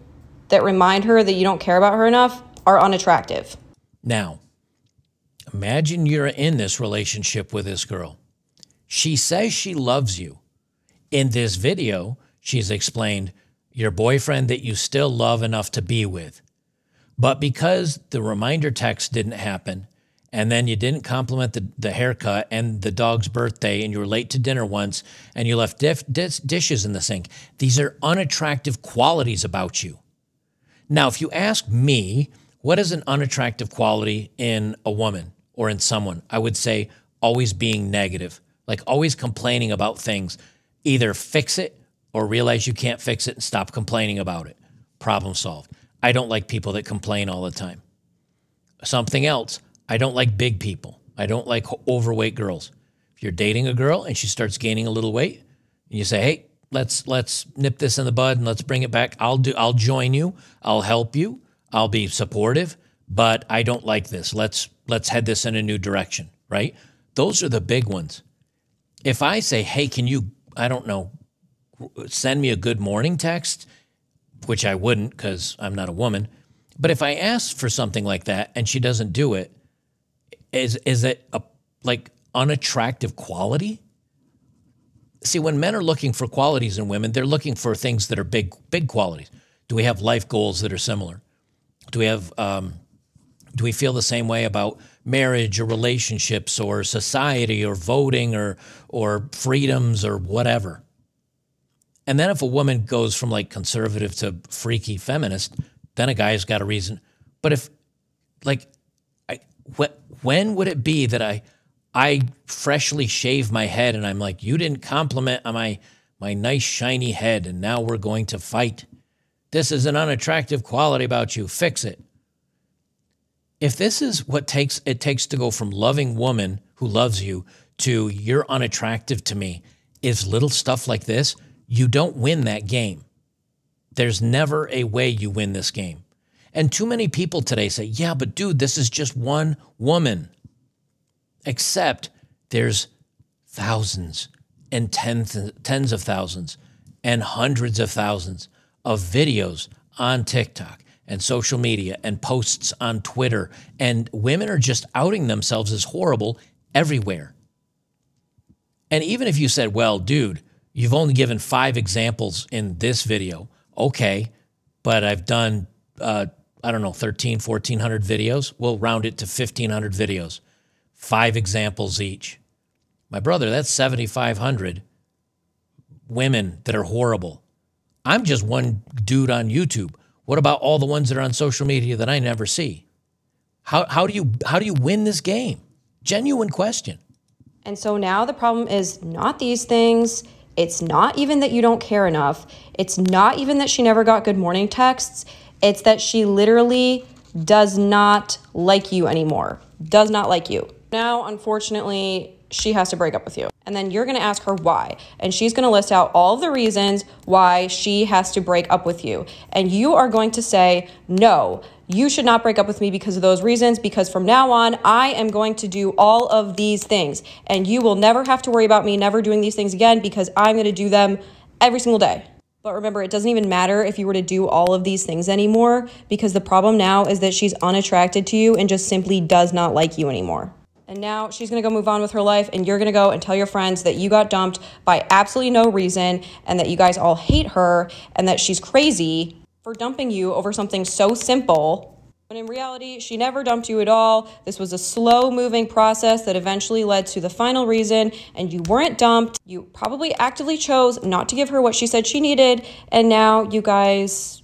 that remind her that you don't care about her enough are unattractive. Now, imagine you're in this relationship with this girl. She says she loves you. In this video, she's explained your boyfriend that you still love enough to be with. But because the reminder text didn't happen, and then you didn't compliment the, the haircut and the dog's birthday, and you were late to dinner once, and you left dis- dishes in the sink, these are unattractive qualities about you. Now, if you ask me, what is an unattractive quality in a woman or in someone? I would say always being negative, like always complaining about things. Either fix it or realize you can't fix it and stop complaining about it. Problem solved. I don't like people that complain all the time. Something else, I don't like big people. I don't like overweight girls. If you're dating a girl and she starts gaining a little weight, and you say, "Hey, let's let's nip this in the bud and let's bring it back. I'll do I'll join you. I'll help you. I'll be supportive, but I don't like this. Let's let's head this in a new direction, right? Those are the big ones. If I say, "Hey, can you I don't know, send me a good morning text," which I wouldn't cuz I'm not a woman, but if I ask for something like that and she doesn't do it, is is it a like unattractive quality? See, when men are looking for qualities in women, they're looking for things that are big, big qualities. Do we have life goals that are similar? Do we have? Um, do we feel the same way about marriage or relationships or society or voting or or freedoms or whatever? And then if a woman goes from like conservative to freaky feminist, then a guy's got a reason. But if like, I, when would it be that I I freshly shave my head and I'm like, you didn't compliment my my nice shiny head, and now we're going to fight. This is an unattractive quality about you. Fix it. If this is what takes it takes to go from loving woman who loves you to you're unattractive to me, is little stuff like this, you don't win that game. There's never a way you win this game. And too many people today say, yeah, but dude, this is just one woman except there's thousands and tens, tens of thousands and hundreds of thousands of videos on TikTok and social media and posts on Twitter. And women are just outing themselves as horrible everywhere. And even if you said, well, dude, you've only given five examples in this video, okay, but I've done, uh, I don't know, 13, 1400 videos. We'll round it to 1500 videos five examples each. My brother, that's 7,500 women that are horrible. I'm just one dude on YouTube. What about all the ones that are on social media that I never see? How, how, do you, how do you win this game? Genuine question. And so now the problem is not these things. It's not even that you don't care enough. It's not even that she never got good morning texts. It's that she literally does not like you anymore. Does not like you. Now, unfortunately, she has to break up with you. And then you're going to ask her why. And she's going to list out all the reasons why she has to break up with you. And you are going to say, no, you should not break up with me because of those reasons. Because from now on, I am going to do all of these things. And you will never have to worry about me never doing these things again because I'm going to do them every single day. But remember, it doesn't even matter if you were to do all of these things anymore because the problem now is that she's unattracted to you and just simply does not like you anymore. And now she's gonna go move on with her life, and you're gonna go and tell your friends that you got dumped by absolutely no reason, and that you guys all hate her, and that she's crazy for dumping you over something so simple. When in reality, she never dumped you at all. This was a slow moving process that eventually led to the final reason, and you weren't dumped. You probably actively chose not to give her what she said she needed, and now you guys.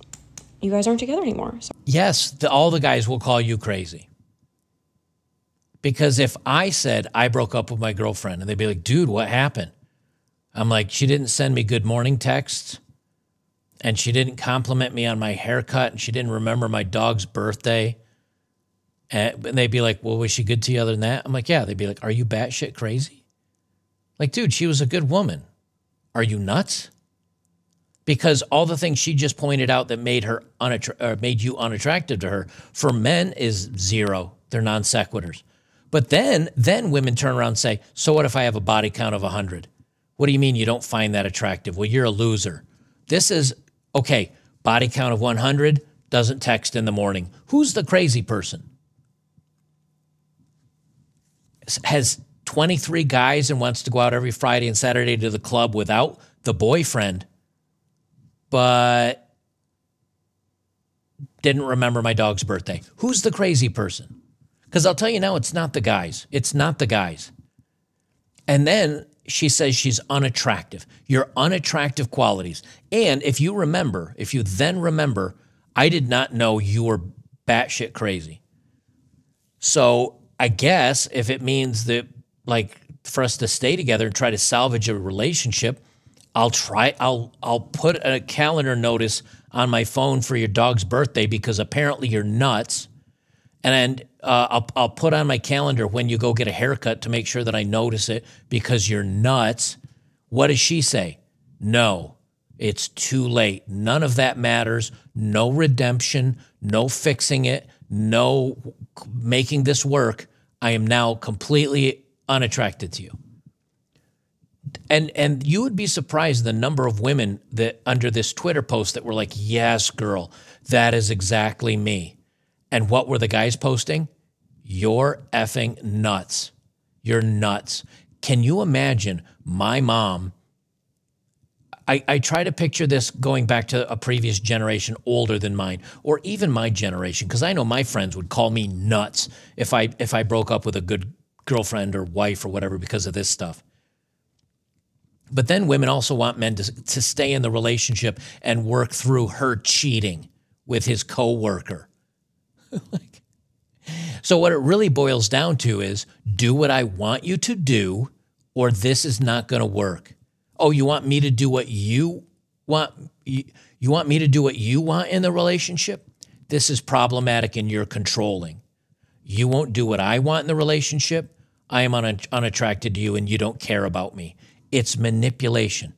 You guys aren't together anymore. So. Yes, the, all the guys will call you crazy. Because if I said I broke up with my girlfriend and they'd be like, dude, what happened? I'm like, she didn't send me good morning texts and she didn't compliment me on my haircut and she didn't remember my dog's birthday. Eh, and they'd be like, well, was she good to you other than that? I'm like, yeah. They'd be like, are you batshit crazy? Like, dude, she was a good woman. Are you nuts? because all the things she just pointed out that made her unattra- or made you unattractive to her for men is zero. They're non sequiturs. But then then women turn around and say, "So what if I have a body count of 100?" What do you mean you don't find that attractive? Well, you're a loser. This is okay, body count of 100 doesn't text in the morning. Who's the crazy person? Has 23 guys and wants to go out every Friday and Saturday to the club without the boyfriend, but didn't remember my dog's birthday. Who's the crazy person? Because I'll tell you now, it's not the guys. It's not the guys. And then she says she's unattractive. Your unattractive qualities. And if you remember, if you then remember, I did not know you were batshit crazy. So I guess if it means that, like, for us to stay together and try to salvage a relationship, I'll try. I'll I'll put a calendar notice on my phone for your dog's birthday because apparently you're nuts, and uh, I'll I'll put on my calendar when you go get a haircut to make sure that I notice it because you're nuts. What does she say? No, it's too late. None of that matters. No redemption. No fixing it. No making this work. I am now completely unattracted to you and and you would be surprised the number of women that under this Twitter post that were like, "Yes, girl, that is exactly me." And what were the guys posting? You're effing nuts. You're nuts. Can you imagine my mom? I, I try to picture this going back to a previous generation older than mine, or even my generation, because I know my friends would call me nuts if I if I broke up with a good girlfriend or wife or whatever because of this stuff. But then women also want men to, to stay in the relationship and work through her cheating with his coworker. like, so what it really boils down to is do what I want you to do, or this is not going to work. Oh, you want me to do what you want? You, you want me to do what you want in the relationship? This is problematic and you're controlling. You won't do what I want in the relationship. I am un- unattracted to you and you don't care about me. It's manipulation.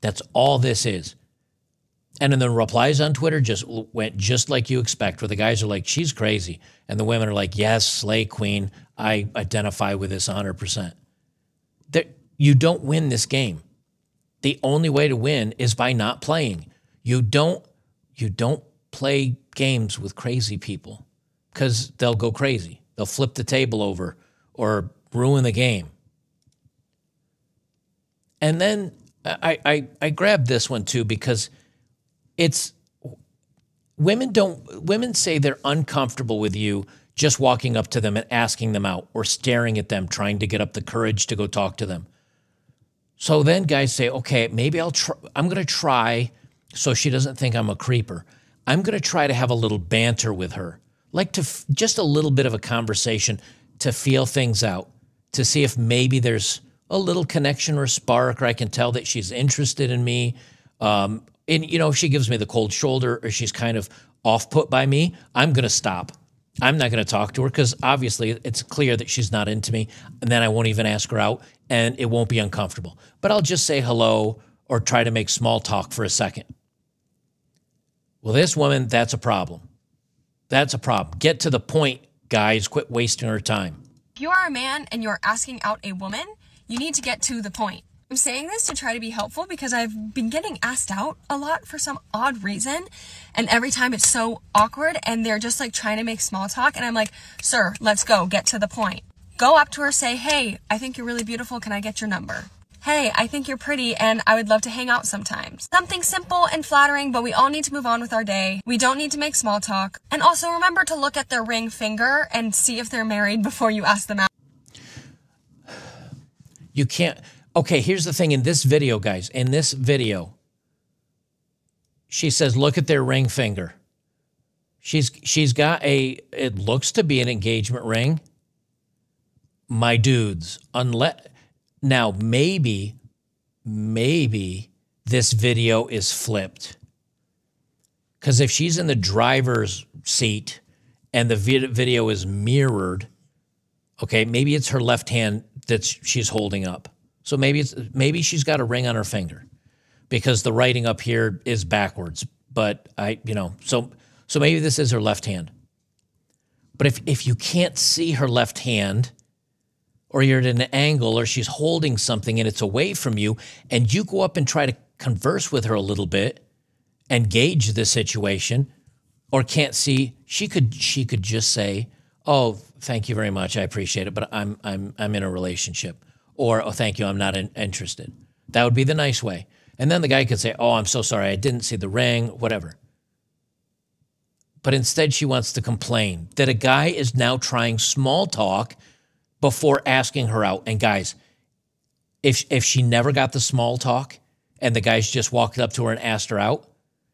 That's all this is. And then the replies on Twitter just went just like you expect, where the guys are like, she's crazy. And the women are like, yes, slay queen. I identify with this 100%. There, you don't win this game. The only way to win is by not playing. You don't, you don't play games with crazy people because they'll go crazy. They'll flip the table over or ruin the game. And then I, I, I grabbed this one too because it's women don't women say they're uncomfortable with you just walking up to them and asking them out or staring at them trying to get up the courage to go talk to them. So then guys say, "Okay, maybe I'll try I'm going to try so she doesn't think I'm a creeper. I'm going to try to have a little banter with her. Like to f- just a little bit of a conversation to feel things out, to see if maybe there's a little connection or spark, or I can tell that she's interested in me. Um, and you know, if she gives me the cold shoulder or she's kind of off put by me, I'm going to stop. I'm not going to talk to her because obviously it's clear that she's not into me. And then I won't even ask her out and it won't be uncomfortable. But I'll just say hello or try to make small talk for a second. Well, this woman, that's a problem. That's a problem. Get to the point, guys. Quit wasting her time. If you are a man and you're asking out a woman, you need to get to the point. I'm saying this to try to be helpful because I've been getting asked out a lot for some odd reason. And every time it's so awkward and they're just like trying to make small talk. And I'm like, sir, let's go, get to the point. Go up to her, say, hey, I think you're really beautiful. Can I get your number? Hey, I think you're pretty and I would love to hang out sometimes. Something simple and flattering, but we all need to move on with our day. We don't need to make small talk. And also remember to look at their ring finger and see if they're married before you ask them out. You can't. Okay, here's the thing in this video, guys. In this video, she says, look at their ring finger. She's she's got a it looks to be an engagement ring. My dudes, unless now maybe maybe this video is flipped. Cuz if she's in the driver's seat and the video is mirrored, okay, maybe it's her left hand that she's holding up. So maybe it's maybe she's got a ring on her finger. because the writing up here is backwards. But I, you know, so so maybe this is her left hand. But if if you can't see her left hand, or you're at an angle, or she's holding something and it's away from you, and you go up and try to converse with her a little bit and gauge the situation, or can't see, she could she could just say, "Oh, thank you very much, I appreciate it, but I'm I'm I'm in a relationship," or "Oh, thank you, I'm not in, interested." That would be the nice way. And then the guy could say, Oh, I'm so sorry, I didn't see the ring, whatever. But instead, she wants to complain that a guy is now trying small talk before asking her out. And guys, if, if she never got the small talk and the guys just walked up to her and asked her out,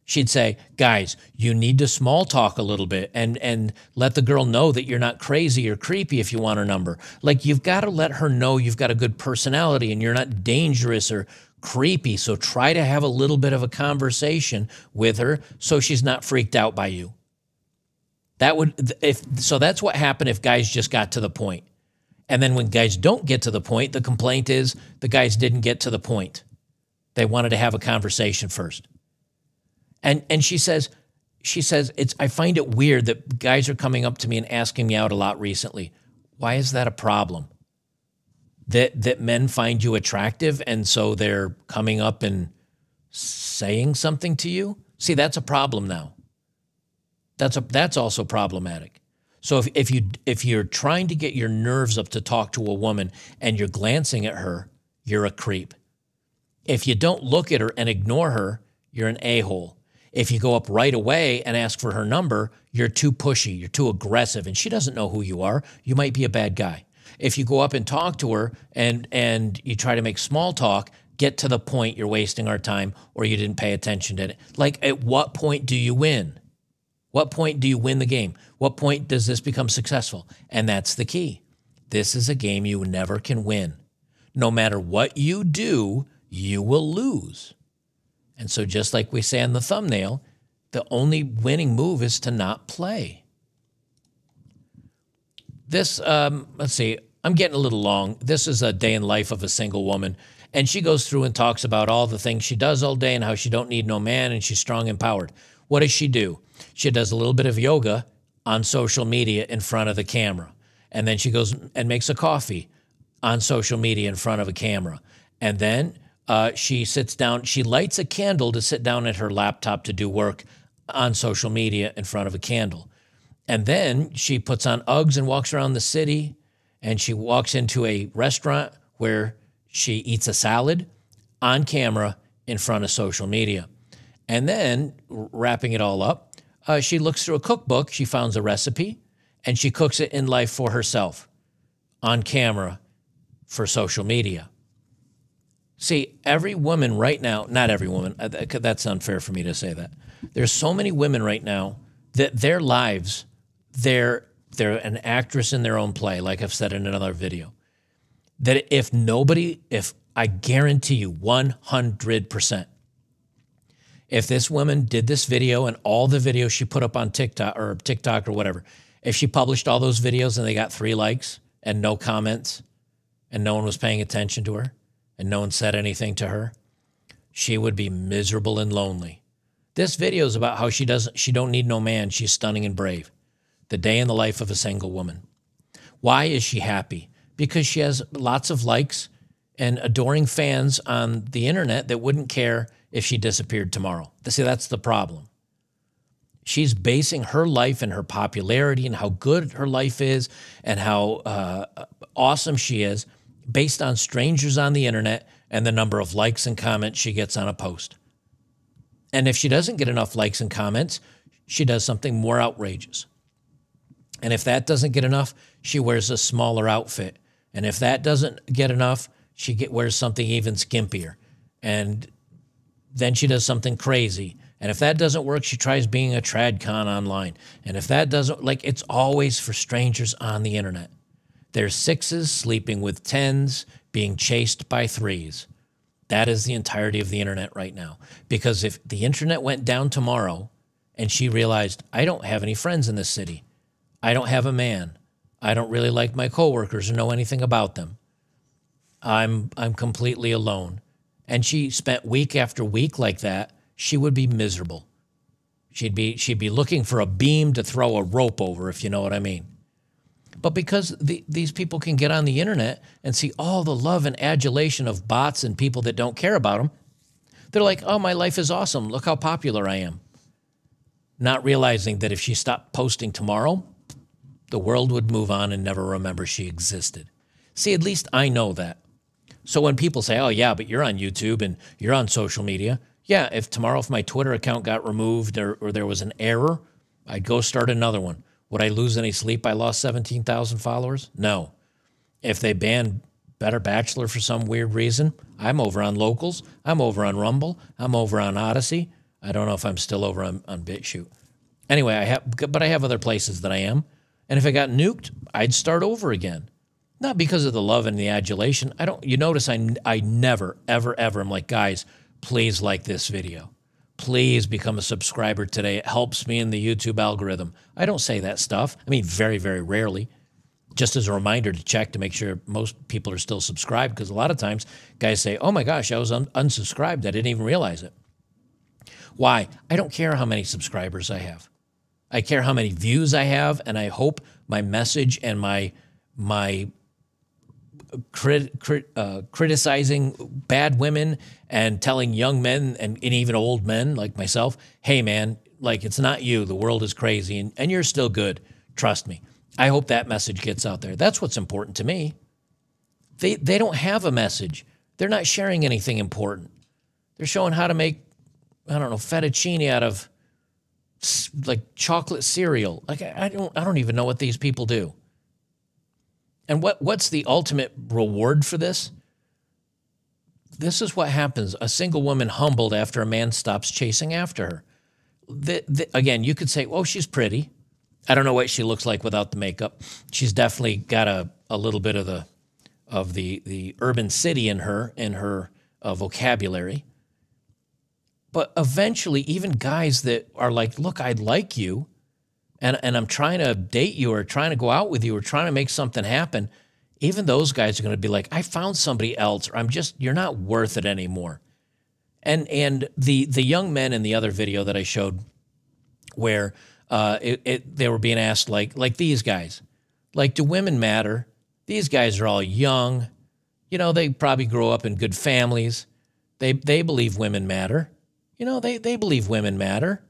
she'd say, Guys, you need to small talk a little bit and, and let the girl know that you're not crazy or creepy if you want her number. Like, you've got to let her know you've got a good personality and you're not dangerous or creepy. So try to have a little bit of a conversation with her so she's not freaked out by you. That would, if so, that's what happened if guys just got to the point. And then when guys don't get to the point, the complaint is the guys didn't get to the point. They wanted to have a conversation first. And and she says, she says, it's I find it weird that guys are coming up to me and asking me out a lot recently. Why is that a problem? that that men find you attractive and so they're coming up and saying something to you? See that's a problem now. That's a that's also problematic. So if, if you if you're trying to get your nerves up to talk to a woman and you're glancing at her you're a creep. If you don't look at her and ignore her you're an a-hole if you go up right away and ask for her number you're too pushy you're too aggressive and she doesn't know who you are you might be a bad guy if you go up and talk to her and and you try to make small talk, get to the point you're wasting our time or you didn't pay attention to it. Like at what point do you win? What point do you win the game? What point does this become successful? And that's the key. This is a game you never can win. No matter what you do, you will lose. And so, just like we say on the thumbnail, the only winning move is to not play. This, um, let's see, I'm getting a little long. This is a day in life of a single woman. And she goes through and talks about all the things she does all day and how she don't need no man and she's strong and empowered. What does she do? She does a little bit of yoga on social media in front of the camera. And then she goes and makes a coffee on social media in front of a camera. And then uh, she sits down, she lights a candle to sit down at her laptop to do work on social media in front of a candle. And then she puts on Uggs and walks around the city and she walks into a restaurant where she eats a salad on camera in front of social media. And then, wrapping it all up, uh, she looks through a cookbook, she finds a recipe, and she cooks it in life for herself on camera for social media. See, every woman right now, not every woman, uh, that's unfair for me to say that. There's so many women right now that their lives, they're they're an actress in their own play, like I've said in another video. That if nobody, if I guarantee you 100%, if this woman did this video and all the videos she put up on TikTok or TikTok or whatever, if she published all those videos and they got three likes and no comments and no one was paying attention to her and no one said anything to her, she would be miserable and lonely. This video is about how she doesn't she don't need no man, she's stunning and brave the day in the life of a single woman. Why is she happy? Because she has lots of likes and adoring fans on the internet that wouldn't care if she disappeared tomorrow. See, that's the problem. She's basing her life and her popularity and how good her life is and how uh, awesome she is based on strangers on the internet and the number of likes and comments she gets on a post. And if she doesn't get enough likes and comments, she does something more outrageous. And if that doesn't get enough, she wears a smaller outfit. And if that doesn't get enough, she get, wears something even skimpier. And then she does something crazy. And if that doesn't work, she tries being a trad con online. And if that doesn't, like, it's always for strangers on the internet. There's sixes sleeping with tens, being chased by threes. That is the entirety of the internet right now. Because if the internet went down tomorrow and she realized, I don't have any friends in this city, I don't have a man. I don't really like my coworkers or know anything about them. I'm I'm completely alone. and she spent week after week like that, she would be miserable. She'd be she'd be looking for a beam to throw a rope over, if you know what I mean. But because the, these people can get on the internet and see all the love and adulation of bots and people that don't care about them, they're like, "Oh, my life is awesome. Look how popular I am." Not realizing that if she stopped posting tomorrow, the world would move on and never remember she existed. See, at least I know that. So when people say, oh, yeah, but you're on YouTube and you're on social media, yeah, if tomorrow if my Twitter account got removed or, or there was an error, I'd go start another one. Would I lose any sleep? I lost 17,000 followers? No. If they banned Better Bachelor for some weird reason, I'm over on Locals. I'm over on Rumble. I'm over on Odysee. I don't know if I'm still over on, on BitChute. Anyway, I have, but I have other places that I am. And if I got nuked, I'd start over again. Not because of the love and the adulation. I don't, you notice I, I never, ever, ever am like, guys, please like this video. Please become a subscriber today. It helps me in the YouTube algorithm. I don't say that stuff. I mean, very, very rarely. Just as a reminder to check to make sure most people are still subscribed, because a lot of times guys say, oh my gosh, I was un- unsubscribed. I didn't even realize it. Why? I don't care how many subscribers I have. I care how many views I have, and I hope my message and my my crit, crit, uh, criticizing bad women and telling young men and, and, even old men like myself, hey man, like it's not you. The world is crazy, and, and you're still good. Trust me. I hope that message gets out there. That's what's important to me. They they don't have a message. They're not sharing anything important. They're showing how to make I don't know fettuccine out of like chocolate cereal. Like I don't I don't even know what these people do. And what what's the ultimate reward for this? This is what happens. A single woman humbled after a man stops chasing after her. The, the, again, you could say, "Oh, she's pretty." I don't know what she looks like without the makeup. She's definitely got a, a little bit of the of the the urban city in her in her uh, vocabulary. But eventually, even guys that are like, look, I like you, and, and I'm trying to date you or trying to go out with you or trying to make something happen, even those guys are going to be like, I found somebody else, or I'm just, you're not worth it anymore. And, and the, the young men in the other video that I showed, where uh, it, it, they were being asked, like, like these guys, like, do women matter? These guys are all young. You know, they probably grow up in good families. They, they believe women matter. You know, they, they believe women matter.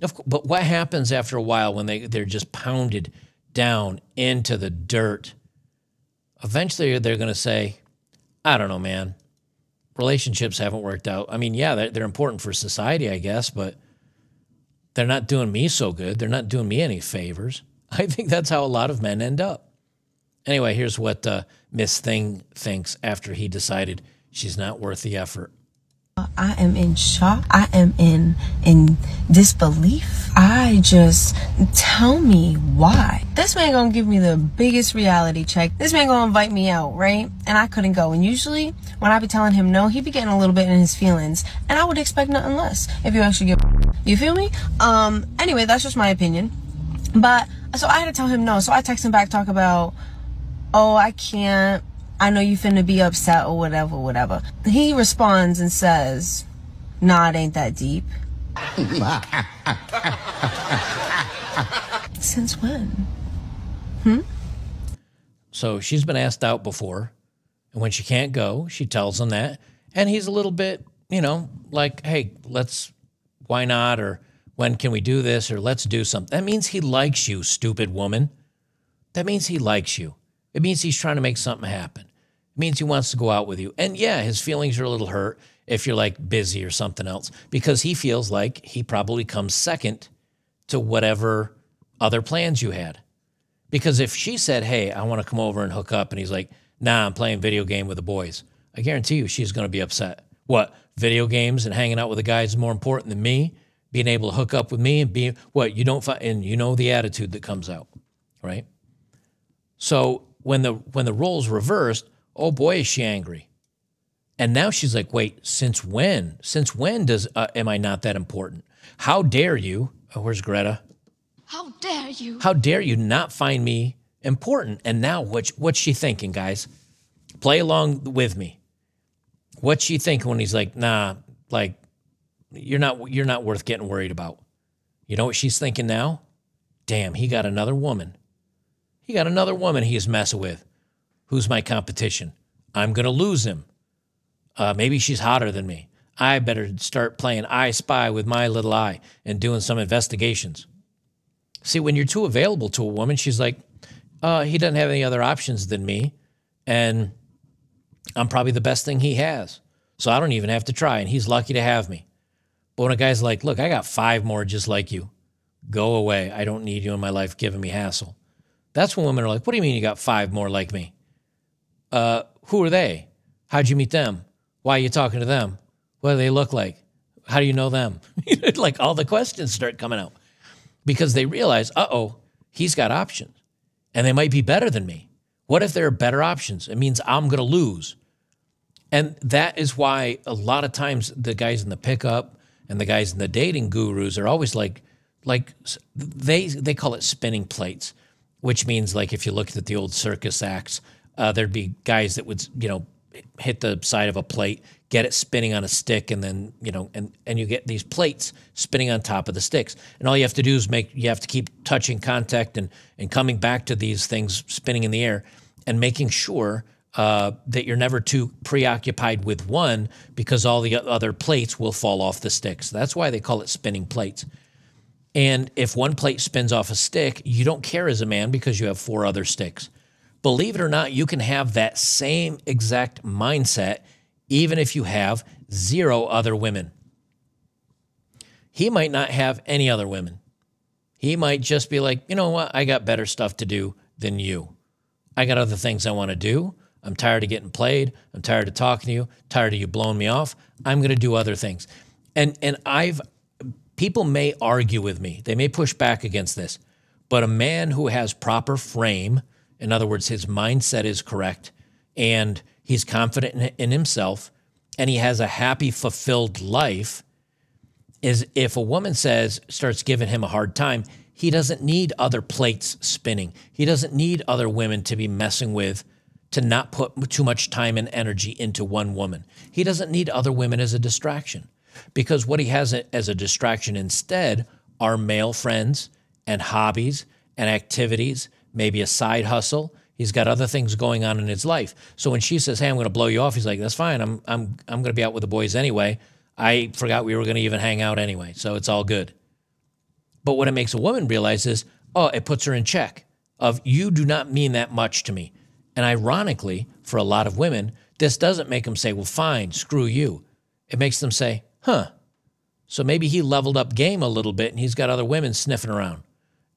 But what happens after a while when they, they're just pounded down into the dirt? Eventually, they're going to say, I don't know, man. Relationships haven't worked out. I mean, yeah, they're, they're important for society, I guess, but they're not doing me so good. They're not doing me any favors. I think that's how a lot of men end up. Anyway, here's what uh, Miss Thing thinks after he decided she's not worth the effort. I am in shock. I am in in disbelief. I just tell me why. This man gonna give me the biggest reality check. This man gonna invite me out, right? And I couldn't go. And usually when I be telling him no, he be getting a little bit in his feelings. And I would expect nothing less if you actually get you feel me? Um anyway, that's just my opinion. But so I had to tell him no. So I text him back, talk about, oh, I can't I know you finna be upset or whatever, whatever. He responds and says, Nah, it ain't that deep. Since when? Hmm? So she's been asked out before. And when she can't go, she tells him that. And he's a little bit, you know, like, hey, let's, why not? Or when can we do this? Or let's do something. That means he likes you, stupid woman. That means he likes you. It means he's trying to make something happen means he wants to go out with you. And yeah, his feelings are a little hurt if you're like busy or something else because he feels like he probably comes second to whatever other plans you had. Because if she said, Hey, I want to come over and hook up, and he's like, Nah, I'm playing video game with the boys, I guarantee you she's going to be upset. What? Video games and hanging out with the guys is more important than me? Being able to hook up with me and being what? You don't find, and you know the attitude that comes out, right? So when the when the roles reversed, oh boy, is she angry. And now she's like, wait, since when? Since when does uh, am I not that important? How dare you? Oh, where's Greta? How dare you? How dare you not find me important? And now what, what's she thinking, guys? Play along with me. What's she thinking when he's like, nah, like you're not you're not worth getting worried about. You know what she's thinking now? Damn, he got another woman. He got another woman he is messing with. Who's my competition? I'm gonna lose him. Uh, maybe she's hotter than me. I better start playing I Spy with my little eye and doing some investigations. See, when you're too available to a woman, she's like, uh, he doesn't have any other options than me. And I'm probably the best thing he has. So I don't even have to try. And he's lucky to have me. But when a guy's like, look, I got five more just like you, go away. I don't need you in my life giving me hassle. That's when women are like, what do you mean you got five more like me? Uh, who are they? How'd you meet them? Why are you talking to them? What do they look like? How do you know them? like all the questions start coming out because they realize, uh oh, he's got options and they might be better than me. What if there are better options? It means I'm going to lose. And that is why a lot of times the guys in the pickup and the guys in the dating gurus are always like, like they they call it spinning plates, which means like if you looked at the old circus acts, uh, there'd be guys that would you know hit the side of a plate, get it spinning on a stick, and then you know, and and you get these plates spinning on top of the sticks. And all you have to do is make you have to keep touching contact and and coming back to these things spinning in the air and making sure uh, that you're never too preoccupied with one because all the other plates will fall off the sticks. That's why they call it spinning plates. And if one plate spins off a stick, you don't care as a man because you have four other sticks. Believe it or not, you can have that same exact mindset even if you have zero other women. He might not have any other women. He might just be like, you know what? I got better stuff to do than you. I got other things I want to do. I'm tired of getting played. I'm tired of talking to you. Tired of you blowing me off. I'm going to do other things. And and I've people may argue with me. They may push back against this. But a man who has proper frame, in other words, his mindset is correct and he's confident in, in himself and he has a happy fulfilled life is if a woman says starts giving him a hard time, he doesn't need other plates spinning. He doesn't need other women to be messing with to not put too much time and energy into one woman. He doesn't need other women as a distraction because what he has as a distraction instead are male friends and hobbies and activities, maybe a side hustle. He's got other things going on in his life. So when she says, "Hey, I'm going to blow you off," he's like, "That's fine. I'm I'm I'm going to be out with the boys anyway. I forgot we were going to even hang out anyway, so it's all good." But what it makes a woman realize is, oh, it puts her in check. Of you do not mean that much to me. And ironically, for a lot of women, this doesn't make them say, well, fine, screw you. It makes them say, huh. So maybe he leveled up game a little bit and he's got other women sniffing around.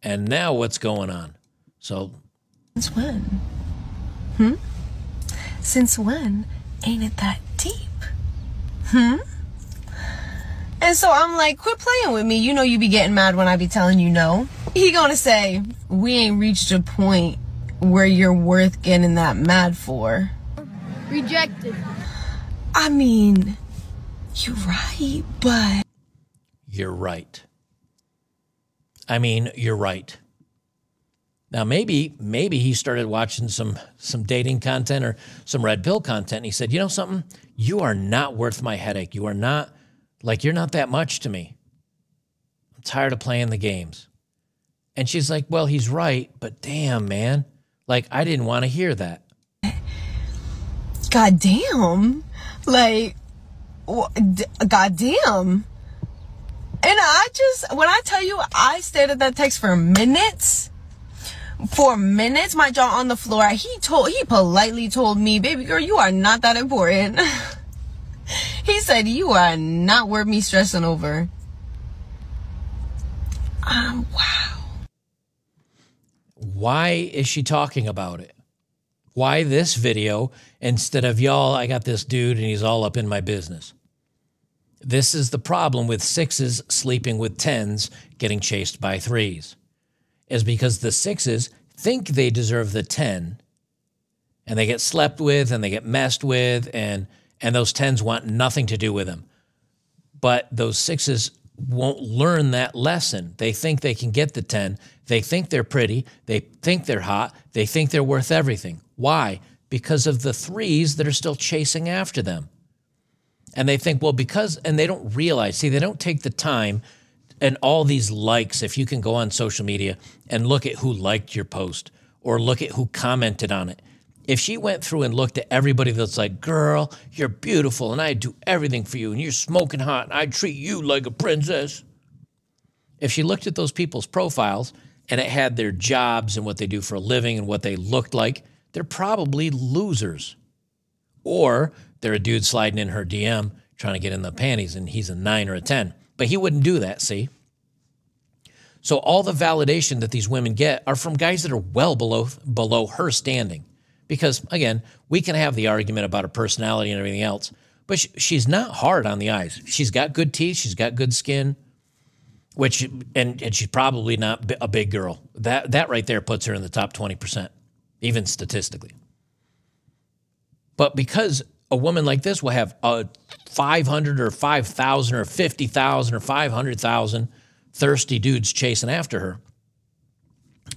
And now what's going on? So. Since when? Hmm? Since when ain't it that deep? Hmm? And so I'm like, quit playing with me. You know you be getting mad when I be telling you no. He gonna say, we ain't reached a point where you're worth getting that mad for. Rejected. I mean, you're right, but. You're right. I mean, you're right. Now maybe maybe he started watching some some dating content or some red pill content and he said, "You know something? You are not worth my headache. You are not like you're not that much to me. I'm tired of playing the games." And she's like, "Well, he's right, but damn, man. Like, I didn't want to hear that. God damn. Like, God damn. And I just, when I tell you, I stayed at that text for minutes. For minutes, my jaw on the floor. He told, he politely told me, baby girl, you are not that important. he said, you are not worth me stressing over. Um, wow. Why is she talking about it? Why this video instead of y'all, I got this dude and he's all up in my business? This is the problem with sixes sleeping with tens getting chased by threes, is because the sixes think they deserve the 10 and they get slept with and they get messed with and and those tens want nothing to do with them. But those sixes won't learn that lesson. They think they can get the 10. They think they're pretty. They think they're hot. They think they're worth everything. Why? Because of the threes that are still chasing after them. And they think, well, because, and they don't realize, see, they don't take the time and all these likes. If you can go on social media and look at who liked your post or look at who commented on it. If she went through and looked at everybody that's like, girl, you're beautiful and I do everything for you and you're smoking hot and I treat you like a princess. If she looked at those people's profiles and it had their jobs and what they do for a living and what they looked like, they're probably losers. Or they're a dude sliding in her DM trying to get in the panties and he's a nine or a 10. But he wouldn't do that, see? So all the validation that these women get are from guys that are well below below her standing. Because again, we can have the argument about her personality and everything else, but she's not hard on the eyes. She's got good teeth, she's got good skin, which and, and she's probably not a big girl. That that right there puts her in the top 20%, even statistically. But because a woman like this will have a 500 or 5,000 or 50,000 or 500,000 thirsty dudes chasing after her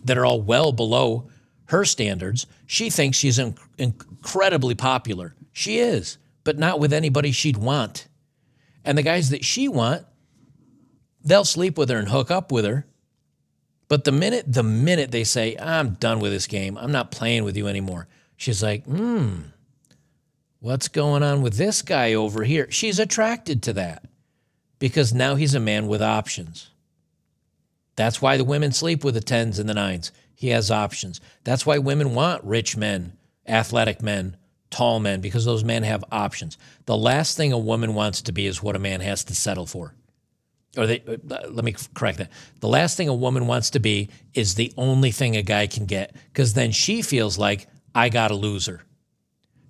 that are all well below her standards, she thinks she's inc- incredibly popular. She is, but not with anybody she'd want. And the guys that she want, they'll sleep with her and hook up with her. But the minute the minute they say, "I'm done with this game. I'm not playing with you anymore." She's like, "Hmm. What's going on with this guy over here?" She's attracted to that because now he's a man with options. That's why the women sleep with the tens and the nines. He has options. That's why women want rich men, athletic men, tall men, because those men have options. The last thing a woman wants to be is what a man has to settle for. Or they, uh, let me correct that. The last thing a woman wants to be is the only thing a guy can get, because then she feels like I got a loser.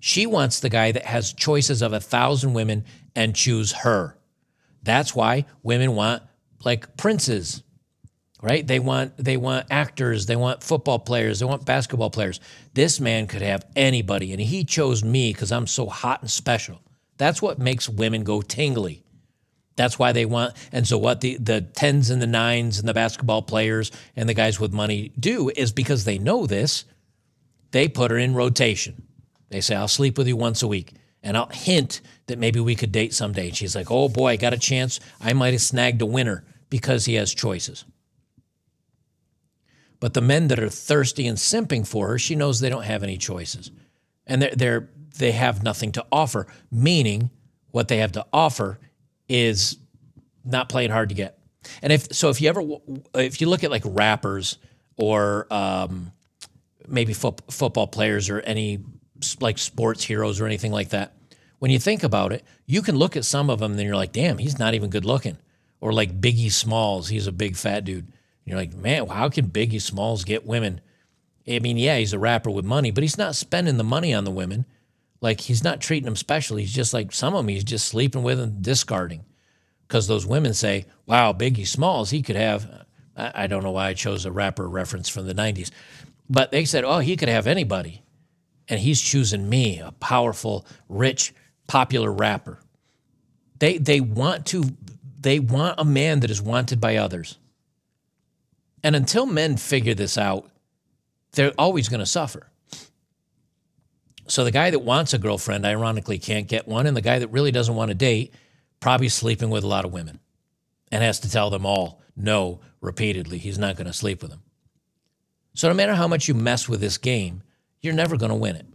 She wants the guy that has choices of a thousand women and choose her. That's why women want like princes, right? They want they want actors, they want football players, they want basketball players. This man could have anybody, and he chose me because I'm so hot and special. That's what makes women go tingly. That's why they want. And so what the the tens and the nines and the basketball players and the guys with money do is because they know this, they put her in rotation. They say, "I'll sleep with you once a week." And I'll hint that maybe we could date someday. And she's like, oh boy, I got a chance. I might have snagged a winner because he has choices. But the men that are thirsty and simping for her, she knows they don't have any choices. And they're, they're, they have nothing to offer, meaning what they have to offer is not playing hard to get. And if so, if you ever if you look at like rappers or um, maybe fo- football players or any like sports heroes or anything like that, when you think about it, you can look at some of them and you're like, damn, he's not even good looking. Or like Biggie Smalls, he's a big fat dude. You're like, man, how can Biggie Smalls get women? I mean, yeah, he's a rapper with money, but he's not spending the money on the women. Like he's not treating them special. He's just like some of them, he's just sleeping with and discarding. Because those women say, wow, Biggie Smalls, he could have. I don't know why I chose a rapper reference from the 90s, but they said, oh, he could have anybody. And he's choosing me, a powerful, rich, popular rapper. They, they want to, they want a man that is wanted by others. And until men figure this out, they're always going to suffer. So the guy that wants a girlfriend, ironically, can't get one. And the guy that really doesn't want to date, probably sleeping with a lot of women and has to tell them all no repeatedly. He's not going to sleep with them. So no matter how much you mess with this game, you're never going to win it.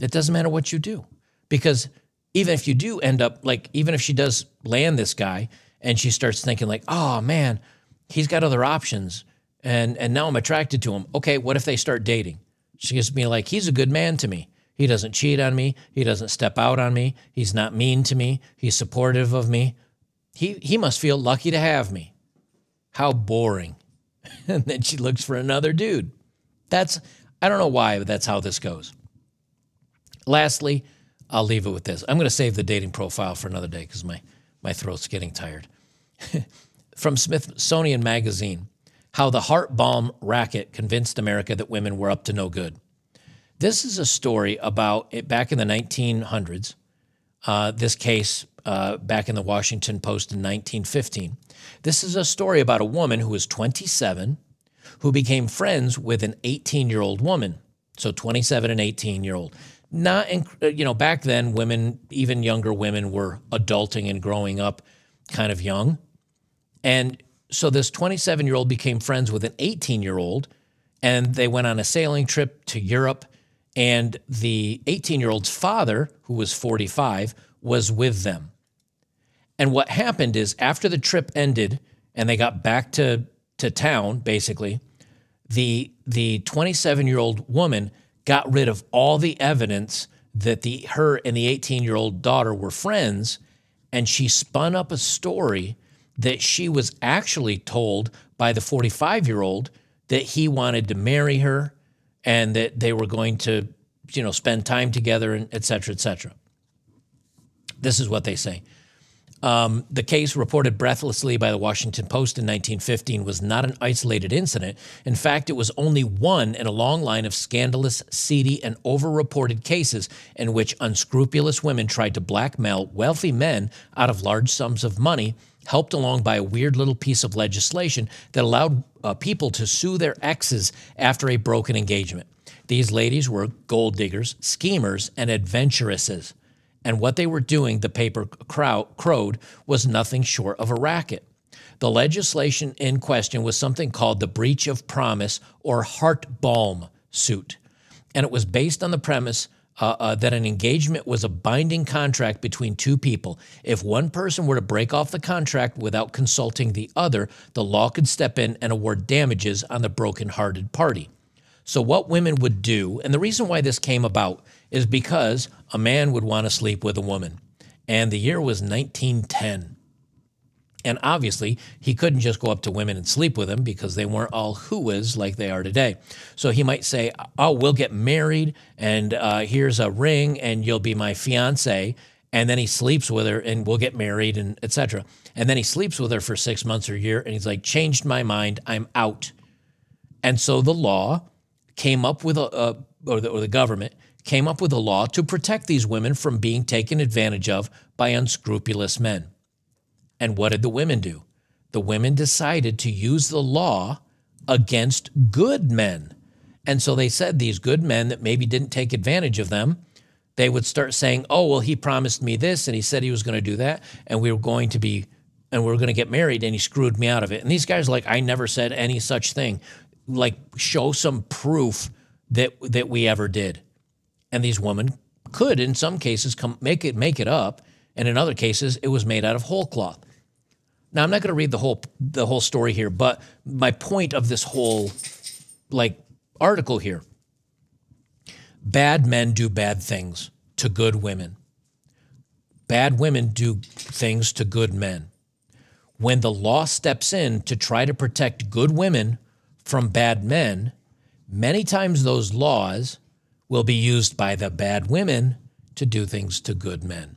It doesn't matter what you do. Because even if you do end up, like, even if she does land this guy and she starts thinking, like, oh man, he's got other options and and now I'm attracted to him. Okay, what if they start dating? She gets me like, he's a good man to me. He doesn't cheat on me. He doesn't step out on me. He's not mean to me. He's supportive of me. He he must feel lucky to have me. How boring. and then she looks for another dude. That's I don't know why, but that's how this goes. Lastly, I'll leave it with this. I'm going to save the dating profile for another day because my, my throat's getting tired. from Smithsonian Magazine How the Heart Balm Racket Convinced America That Women Were Up to No Good. This is a story about it back in the 1900s. Uh, this case uh, back in the Washington Post in 1915. This is a story about a woman who was 27 who became friends with an 18 year old woman. So 27 and 18 year old. not, in, you know, back then, women, even younger women, were adulting and growing up kind of young. And so this 27 year old became friends with an 18 year old, and they went on a sailing trip to Europe. And the 18 year old's father, who was 45, was with them. And what happened is after the trip ended and they got back to, to town, basically, the the 27 year old woman got rid of all the evidence that the her and the 18 year old daughter were friends, and she spun up a story that she was actually told by the 45 year old that he wanted to marry her and that they were going to, you know, spend time together and et cetera, et cetera. This is what they say. Um, the case reported breathlessly by the Washington Post in 1915 was not an isolated incident. In fact, it was only one in a long line of scandalous, seedy, and overreported cases in which unscrupulous women tried to blackmail wealthy men out of large sums of money, helped along by a weird little piece of legislation that allowed uh, people to sue their exes after a broken engagement. These ladies were gold diggers, schemers, and adventuresses and what they were doing, the paper crowed, was nothing short of a racket. The legislation in question was something called the breach of promise or heart balm suit, and it was based on the premise uh, uh, that an engagement was a binding contract between two people. If one person were to break off the contract without consulting the other, the law could step in and award damages on the broken-hearted party. So, what women would do, and the reason why this came about is because a man would want to sleep with a woman. And the year was 1910. And obviously, he couldn't just go up to women and sleep with them because they weren't all whoas like they are today. So he might say, Oh, we'll get married, and uh, here's a ring, and you'll be my fiance. And then he sleeps with her, and we'll get married, and etc. And then he sleeps with her for six months or a year, and he's like, Changed my mind, I'm out. And so the law came up with a, a or, the, or the government came up with a law to protect these women from being taken advantage of by unscrupulous men. And what did the women do? The women decided to use the law against good men. And so they said these good men that maybe didn't take advantage of them, they would start saying, oh, well, he promised me this and he said he was going to do that. And we were going to be, and we are going to get married and he screwed me out of it. And these guys like, I never said any such thing. Like, show some proof that, that we ever did and these women could, in some cases, come make it make it up, and in other cases, it was made out of whole cloth. Now, I'm not going to read the whole the whole story here, but my point of this whole like article here: bad men do bad things to good women. Bad women do things to good men. When the law steps in to try to protect good women from bad men, many times those laws will be used by the bad women to do things to good men.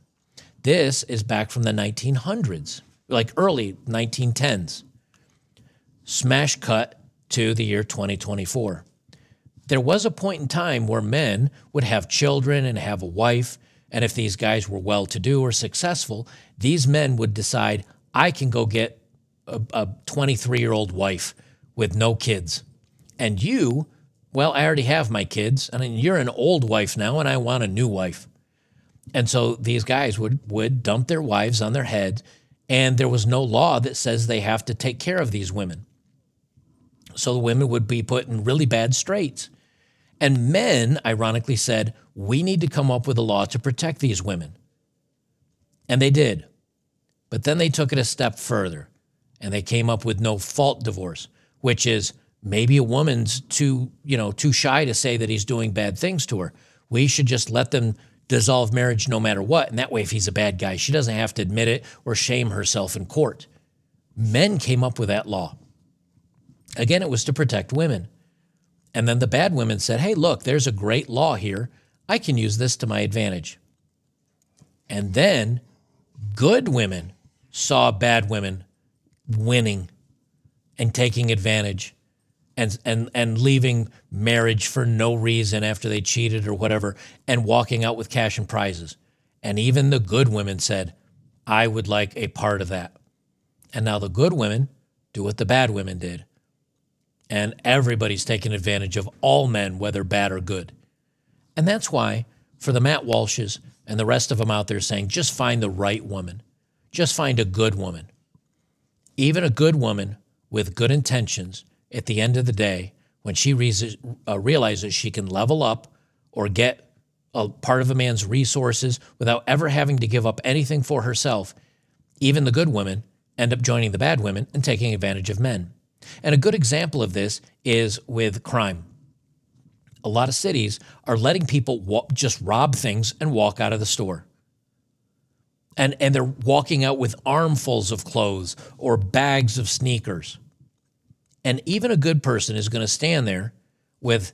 This is back from the 1900s, like early 1910s. Smash cut to the year 2024. There was a point in time where men would have children and have a wife, and if these guys were well to do or successful, these men would decide, I can go get a 23 year old wife with no kids. And you well, I already have my kids, I mean, you're an old wife now, and I want a new wife. And so these guys would would dump their wives on their head, and there was no law that says they have to take care of these women. So the women would be put in really bad straits. And men, ironically, said, we need to come up with a law to protect these women. And they did. But then they took it a step further and they came up with no fault divorce, which is maybe a woman's too, you know, too shy to say that he's doing bad things to her. We should just let them dissolve marriage no matter what. And that way, if he's a bad guy, she doesn't have to admit it or shame herself in court. Men came up with that law. Again, it was to protect women. And then the bad women said, hey, look, there's a great law here. I can use this to my advantage. And then good women saw bad women winning and taking advantage and and and leaving marriage for no reason after they cheated or whatever and walking out with cash and prizes. And even the good women said, "I would like a part of that." And now the good women do what the bad women did. And everybody's taking advantage of all men whether bad or good. And that's why for the Matt Walshes and the rest of them out there saying, just find the right woman. Just find a good woman. Even a good woman with good intentions, at the end of the day, when she uh, realizes she can level up or get a part of a man's resources without ever having to give up anything for herself, even the good women end up joining the bad women and taking advantage of men. And a good example of this is with crime. A lot of cities are letting people just rob things and walk out of the store. And, and they're walking out with armfuls of clothes or bags of sneakers. And even a good person is going to stand there with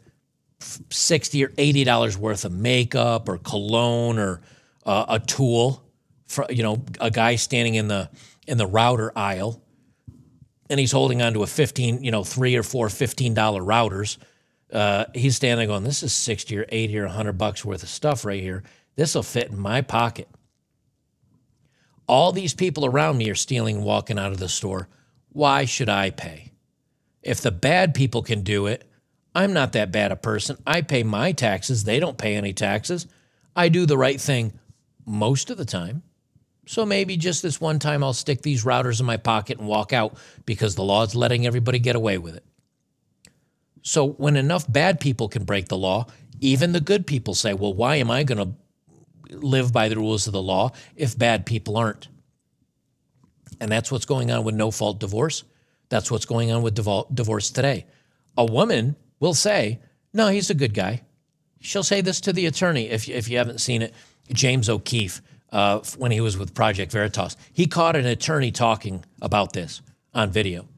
60 or 80 dollars worth of makeup or cologne or uh, a tool for you know a guy standing in the in the router aisle and he's holding on to a 15 you know three or four 15 dollar routers uh, he's standing going this is 60 or 80 or 100 bucks worth of stuff right here this will fit in my pocket all these people around me are stealing and walking out of the store why should i pay if the bad people can do it I'm not that bad a person. I pay my taxes. They don't pay any taxes. I do the right thing most of the time. So maybe just this one time I'll stick these routers in my pocket and walk out because the law is letting everybody get away with it. So when enough bad people can break the law, even the good people say, well, why am I going to live by the rules of the law if bad people aren't? And that's what's going on with no fault divorce. That's what's going on with divorce today. A woman will say, no, he's a good guy. She'll say this to the attorney if, if you haven't seen it. James O'Keefe, uh, when he was with Project Veritas, he caught an attorney talking about this on video.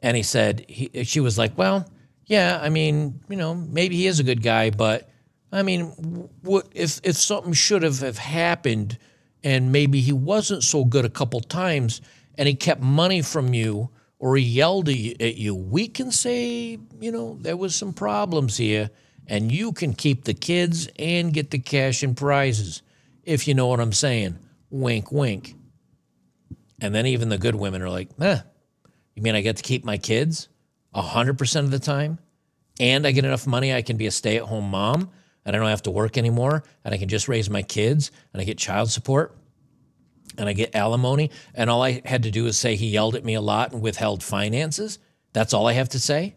And he said, he, she was like, well, yeah, I mean, you know, maybe he is a good guy, but I mean, what if, if something should have, have happened and maybe he wasn't so good a couple times and he kept money from you or he yelled at you, we can say, you know, there was some problems here, and you can keep the kids and get the cash and prizes, if you know what I'm saying. Wink, wink. And then even the good women are like, eh, you mean I get to keep my kids 100% of the time? And I get enough money I can be a stay at home mom and I don't have to work anymore and I can just raise my kids and I get child support? and I get alimony, and all I had to do is say he yelled at me a lot and withheld finances. That's all I have to say.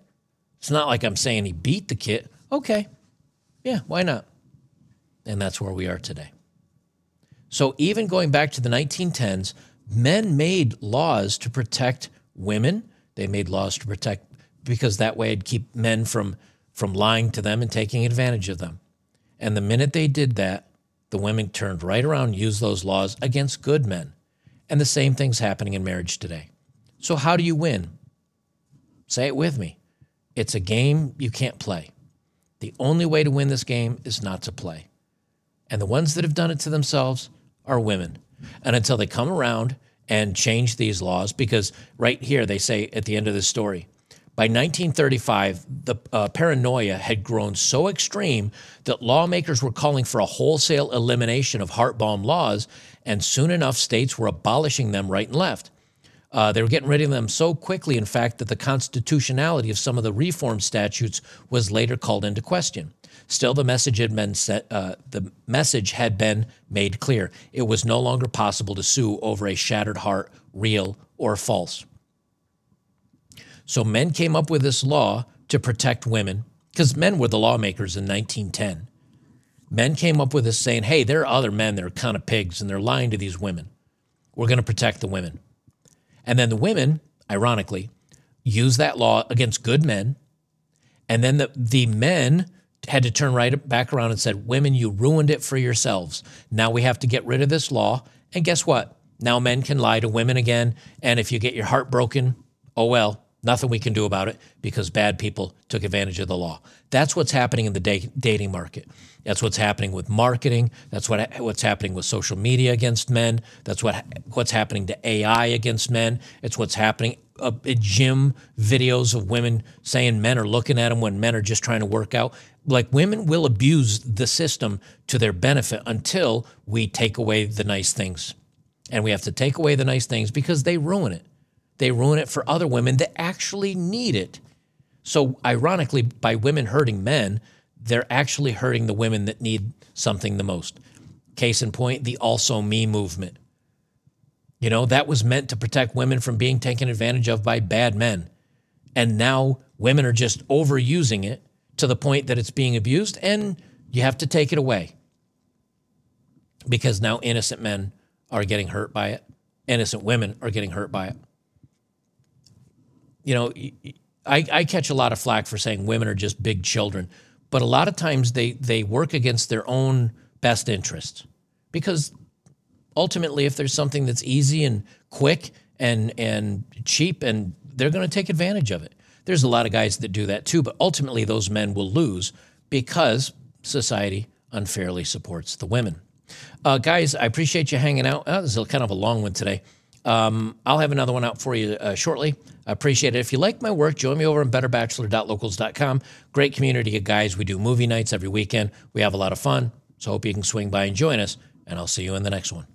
It's not like I'm saying he beat the kid. Okay, yeah, why not? And that's where we are today. So even going back to the 1910s, men made laws to protect women. They made laws to protect because that way it'd keep men from from lying to them and taking advantage of them. And the minute they did that, the women turned right around used those laws against good men. And the same thing's happening in marriage today. So, how do you win? Say it with me. It's a game you can't play. The only way to win this game is not to play. And the ones that have done it to themselves are women. And until they come around and change these laws, because right here they say at the end of this story, by 1935, the uh, paranoia had grown so extreme that lawmakers were calling for a wholesale elimination of heart balm laws, and soon enough, states were abolishing them right and left. Uh, they were getting rid of them so quickly, in fact, that the constitutionality of some of the reform statutes was later called into question. Still, the message had been set, uh, the message had been made clear. It was no longer possible to sue over a shattered heart, real or false. So men came up with this law to protect women because men were the lawmakers in 1910. Men came up with this saying, hey, there are other men that are kind of pigs and they're lying to these women. We're going to protect the women. And then the women, ironically, used that law against good men. And then the, the men had to turn right back around and said, Women, you ruined it for yourselves. Now we have to get rid of this law. And guess what? Now men can lie to women again. And if you get your heart broken, oh well, Nothing we can do about it because bad people took advantage of the law. That's what's happening in the dating market. That's what's happening with marketing. That's what what's happening with social media against men. That's what what's happening to AI against men. It's what's happening uh, gym videos of women saying men are looking at them when men are just trying to work out. Like women will abuse the system to their benefit until we take away the nice things. And we have to take away the nice things because they ruin it. They ruin it for other women that actually need it. So, ironically, by women hurting men, they're actually hurting the women that need something the most. Case in point, the also me movement. You know, that was meant to protect women from being taken advantage of by bad men. And now women are just overusing it to the point that it's being abused, and you have to take it away. Because now innocent men are getting hurt by it, innocent women are getting hurt by it. You know, I, I catch a lot of flack for saying women are just big children, but a lot of times they, they work against their own best interests because ultimately, if there's something that's easy and quick and, and cheap, and they're going to take advantage of it. There's a lot of guys that do that too, but ultimately, those men will lose because society unfairly supports the women. Uh, guys, I appreciate you hanging out. Oh, this is kind of a long one today. Um, I'll have another one out for you uh, shortly. I appreciate it. If you like my work, join me over on betterbachelor.locals.com. Great community of guys. We do movie nights every weekend. We have a lot of fun. So hope you can swing by and join us, and I'll see you in the next one.